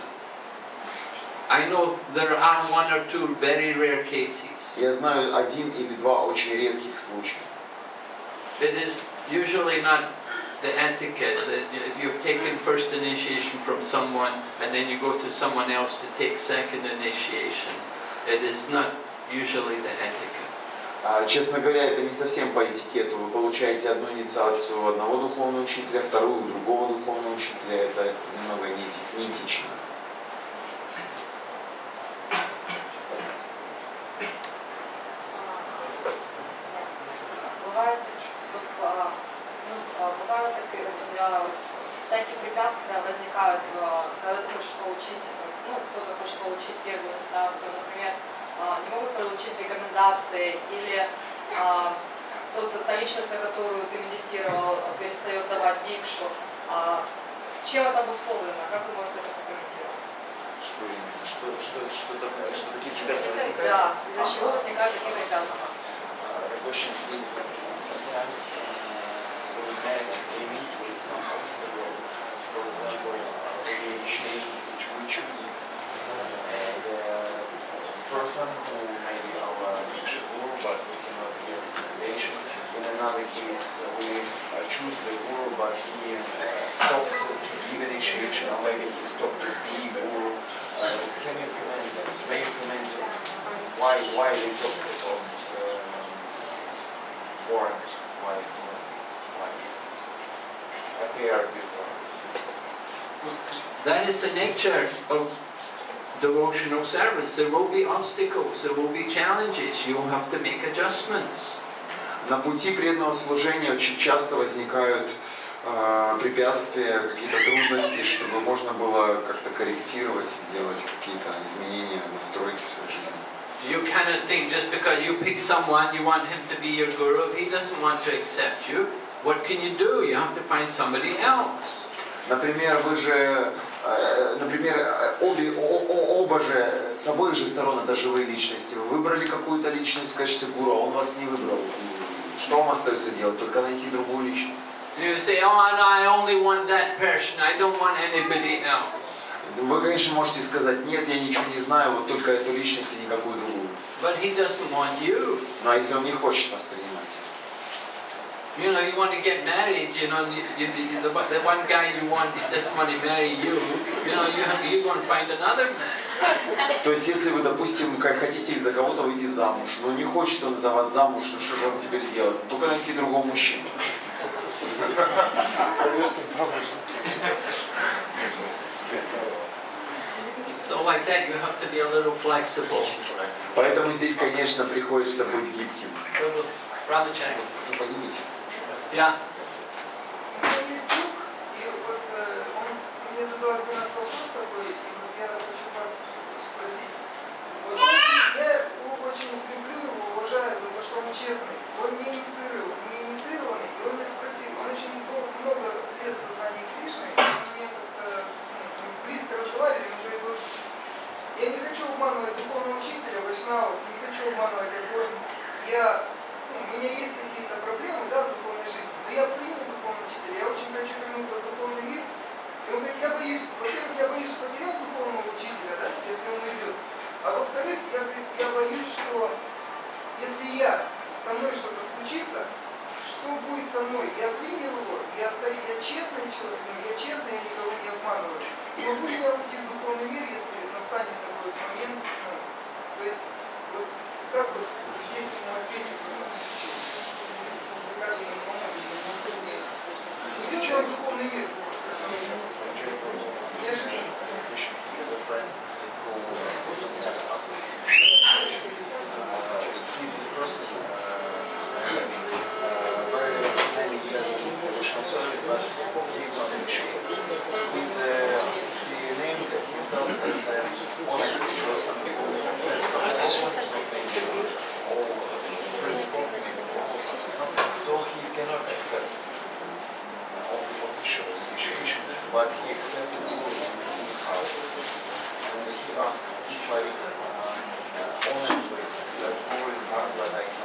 I know there are one or two very rare cases. Я знаю один или два очень редких случая. It is usually not the etiquette that if you've taken first initiation from someone and then you go to someone else to take second initiation. It is not usually the etiquette. А, Честно говоря, это не совсем по этикету. Вы получаете одну инициацию у одного духовного учителя, вторую у другого духовного учителя. Это немного неэти- неэтично. Рекомендации, или а, тот, та личность, на которую ты медитировал, перестает давать дикшу. А, Чем это обусловлено? Как вы можете это прокомментировать? Что именно? Что, что, что, такое, что такие препятствия возникают? Да, из-за чего возникают такие? Uh, uh, uh, we met, we meet with some obstacles, for example, uh, the shape which we choose, and uh, person who may be our but we cannot give recommendation. In another case, uh, we uh, choose the Guru, but he uh, stopped to give initiation, or maybe he stopped to be Guru. Can you comment, may you comment why, why these obstacles uh, born, why, why appear before us? That is the nature of devotional service. There will be obstacles, there will be challenges. You will have to make adjustments. На пути преданного служения очень часто возникают э, препятствия, какие-то трудности, чтобы можно было как-то корректировать, делать какие-то изменения, настройки в своей жизни. You cannot think just because you pick someone, you want him to be your guru. If he doesn't want to accept you, what can you do? You have to find somebody else. Например, вы же, э, например, э, обе, о- о- оба же, с обоих же сторон это живые личности. Вы выбрали какую-то личность в качестве гуру, а он вас не выбрал. Что вам остается делать? Только найти другую личность. Вы, конечно, можете сказать, нет, я ничего не знаю, вот только эту личность и никакую другую. Но а если он не хочет вас принимать? You know, you want to get married, you know, you, you, you, the, the one guy you want, he doesn't want to marry you, you know, you have, you go and find another man. То есть, если вы, допустим, как хотите за кого-то выйти замуж, но не хочет он за вас замуж, ну что же вам теперь делать? Только найти другого мужчину. So like that, you have to be a little flexible. Поэтому здесь, конечно, приходится быть гибким. Ну, поднимите. Yeah. У меня есть друг, и вот э, он мне задал один раз вопрос такой, и вот я хочу вас спросить. Вот я его очень люблю его, уважаю за то, что он честный. Он не инициировал, не инициированный, и он меня спросил, он очень дол- много лет в сознании Кришны, и мне как-то ну, близко разговаривали, говорит, вот, я не хочу обманывать духовного учителя, вайшнавов, не хочу обманывать огонь. Я, ну, у меня есть какие-то проблемы, да, в духовной жизни, но я принял духовного учителя, я очень хочу вернуться в духовный мир. И он говорит, я боюсь, во-первых, я боюсь потерять духовного учителя, да, если он уйдет. А во-вторых, я, говорит, я боюсь, что если я, со мной что-то случится, что будет со мной? Я принял его, я, ста- я честный человек, я честный, я никого не обманываю. Смогу ли я уйти в духовный мир, если настанет такой момент? Ну, то есть, вот как вот здесь ему помочь? Уйдет ли он в духовный мир? Неожиданно. But he's not initiated. He's, uh, he named himself as an honest person who has some elements of nature or principle. So he cannot accept official initiation, but he accepted all of heart. And he asked if I uh, honestly accept all in heart, but I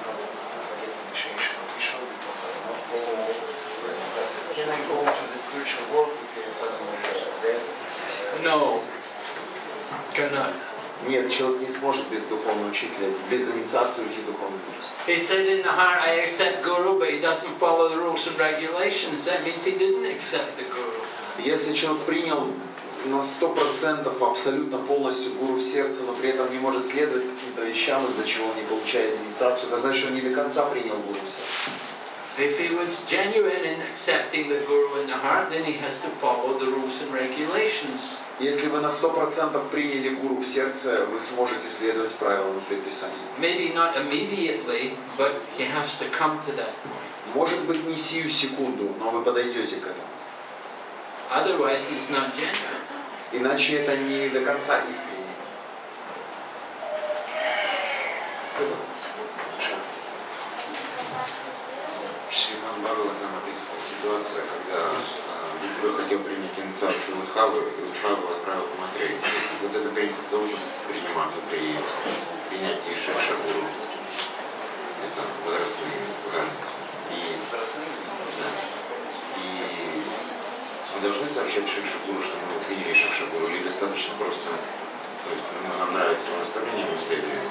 I go to the spiritual world if I suddenly dead? No. Cannot. Нет, человек не сможет без духовного учителя, без инициации уйти духовный. He said in the heart, I accept Guru, but he doesn't follow the rules and regulations. That means he didn't accept the Guru. Если человек принял на сто процентов абсолютно полностью гуру в сердце, но при этом не может следовать каким-то вещам, из-за чего он не получает инициацию, это значит, что он не до конца принял гуру в сердце. If he was genuine in accepting the Guru in the heart, then he has to follow the rules and regulations. Если вы на сто процентов приняли гуру в сердце, вы сможете следовать правилам и предписаниям. Maybe not immediately, but he has to come to that point. Может быть, не сию секунду, но вы подойдете к этому. Otherwise, he's not genuine. Иначе это не до конца искренне. Ситуация, когда а, Будда хотел принять инициацию Удхавы, и Удхаву отправил к Матрею. Вот этот принцип должен приниматься при принятии Шакшагуру. Это возрастные разницы. И, да. и мы должны сообщать Шакшагуру, что мы приняли Шакшагуру, или достаточно просто, то есть ну, нам нравится его наставление, мы следуем.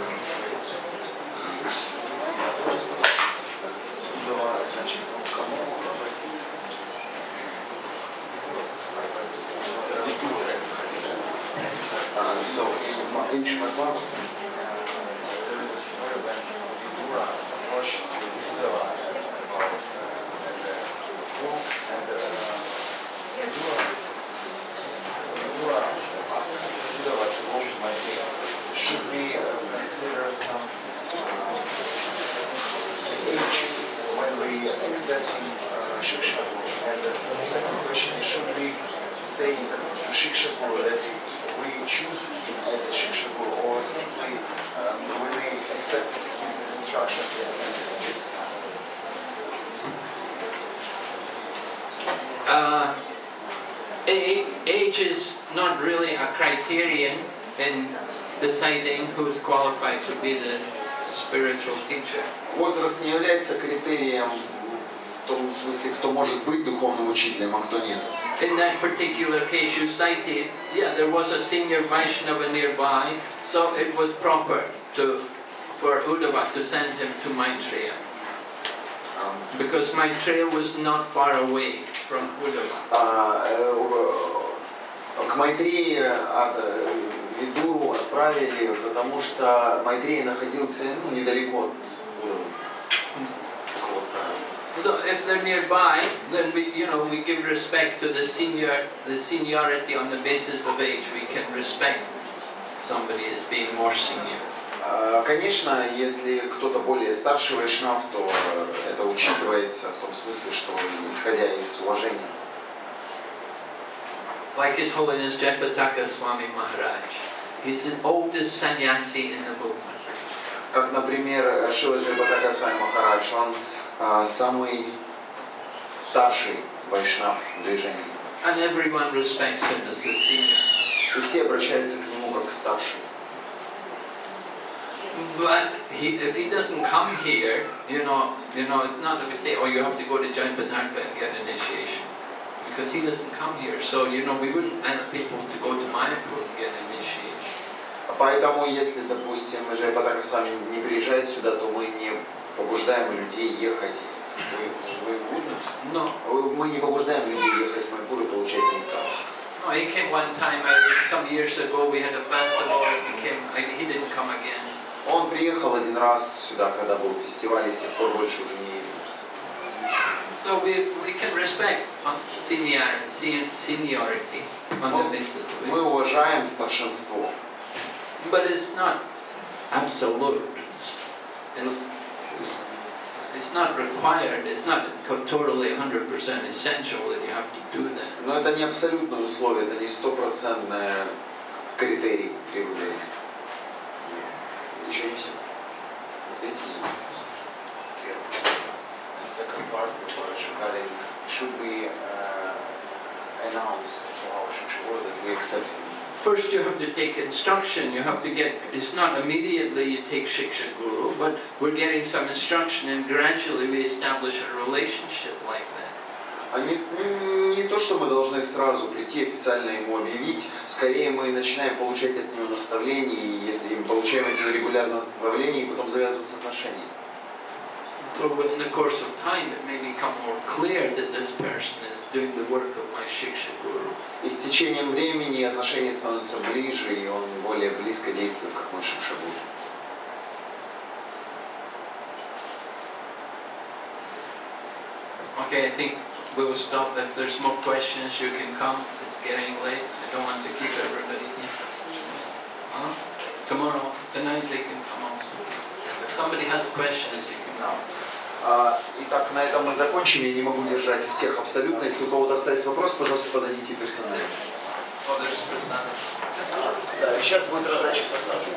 Была, значит, кому Uh, so in Ma- in Srimad Bhagavatam, There is a story when Vidura approached to Vidura about uh, the book and uh, Vidura, Vidura asked Vidura to my. Should we uh, consider some uh, age when we accepting uh, Shiksha? And the second question should we say to Shiksha that we choose him as a Shiksha Guru or simply um, when we accept his instruction and his Uh, a- age is not really a criterion in deciding who's qualified to be the spiritual teacher. возраст не является критерием в том смысле, кто может быть духовным учителем, а кто нет. In that particular case you cited, yeah, there was a senior Vaishnava nearby, so it was proper to, for Uddhava to send him to Maitreya. Um, Because Maitreya was not far away from Uddhava. а, э, в- К Майтрии от э, Видуру отправили, потому что Майтрей находился ну, недалеко от Удовы. А, So if they're nearby, then we, you know, we give respect to the senior, the seniority on the basis of age. We can respect somebody as being more senior. А, Конечно, если кто-то более старший вайшнав, то э, это учитывается в том смысле, что исходя из уважения. Like His Holiness Jayapataka Swami Maharaj. He's the oldest sannyasi in the movement. Как, например, Шила Джайбатака Свами Махарадж, он а, самый старший вайшнав в движении. And everyone respects him as a senior. И все обращаются к нему как к старшему. But he, if he doesn't come here, you know, you know, it's not that we say, oh, you have to go to Jayapataka and get initiation. Because he doesn't come here. So, you know, we wouldn't ask people to go to Mayapur and get initiation. Поэтому, если, допустим, Джайбатака с вами не приезжает сюда, то мы не побуждаем людей ехать. No, Вы- Мы не побуждаем людей ехать в Майпур и получать инициацию. no, he came one time, some years ago, we had a festival, he came, he didn't come again. Он приехал один раз сюда, когда был фестиваль, и с тех пор больше уже не. So we, we can respect senior, sen- seniority on the basis of Мы it. уважаем старшинство. But it's not absolute. It's, it's, it's not required, it's not co- totally 100% essential that you have to do that. Но это не абсолютное условие, это не стопроцентный критерий при выборе. Еще не все. Ответьте. And second part before regarding should we uh, announce to our Shikshaguru that we accept him? First you have to take instruction, you have to get, it's not immediately you take Shiksha Guru, but we're getting some instruction and gradually we establish a relationship like that. А не, не то, что мы должны сразу прийти официально ему объявить, скорее мы начинаем получать от него наставления, и если мы получаем от него регулярно наставления, и потом завязываются отношения. So in the course of time, it may become more clear that this person is doing the work of my Shiksha Guru. И с течением времени отношения становятся ближе, и он более близко действует, как мой Шикшагуру. Okay, I think we will stop. If there's more questions, you can come. It's getting late. I don't want to keep everybody here. Huh? Tomorrow, tonight they can come also. If somebody has questions, you can come. А, Итак, на этом мы закончим. Я не могу держать всех абсолютно. Если у кого-то остались вопросы, пожалуйста, подойдите персонально. Prasanna. Да, сейчас будет раздача посадки.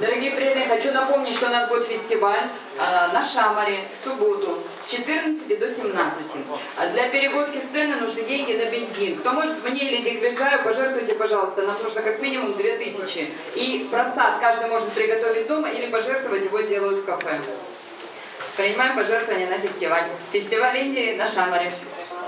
Дорогие преданные, хочу напомнить, что у нас будет фестиваль э, на Шамаре в субботу с 14 до 17. А Для перевозки сцены нужны деньги на бензин. Кто может мне или Диквиджаю, пожертвуйте, пожалуйста. Нам нужно как минимум 2000. И просад каждый может приготовить дома или пожертвовать, его сделают в кафе. Принимаем пожертвования на фестиваль. Фестиваль Индии на Шамаре. Спасибо.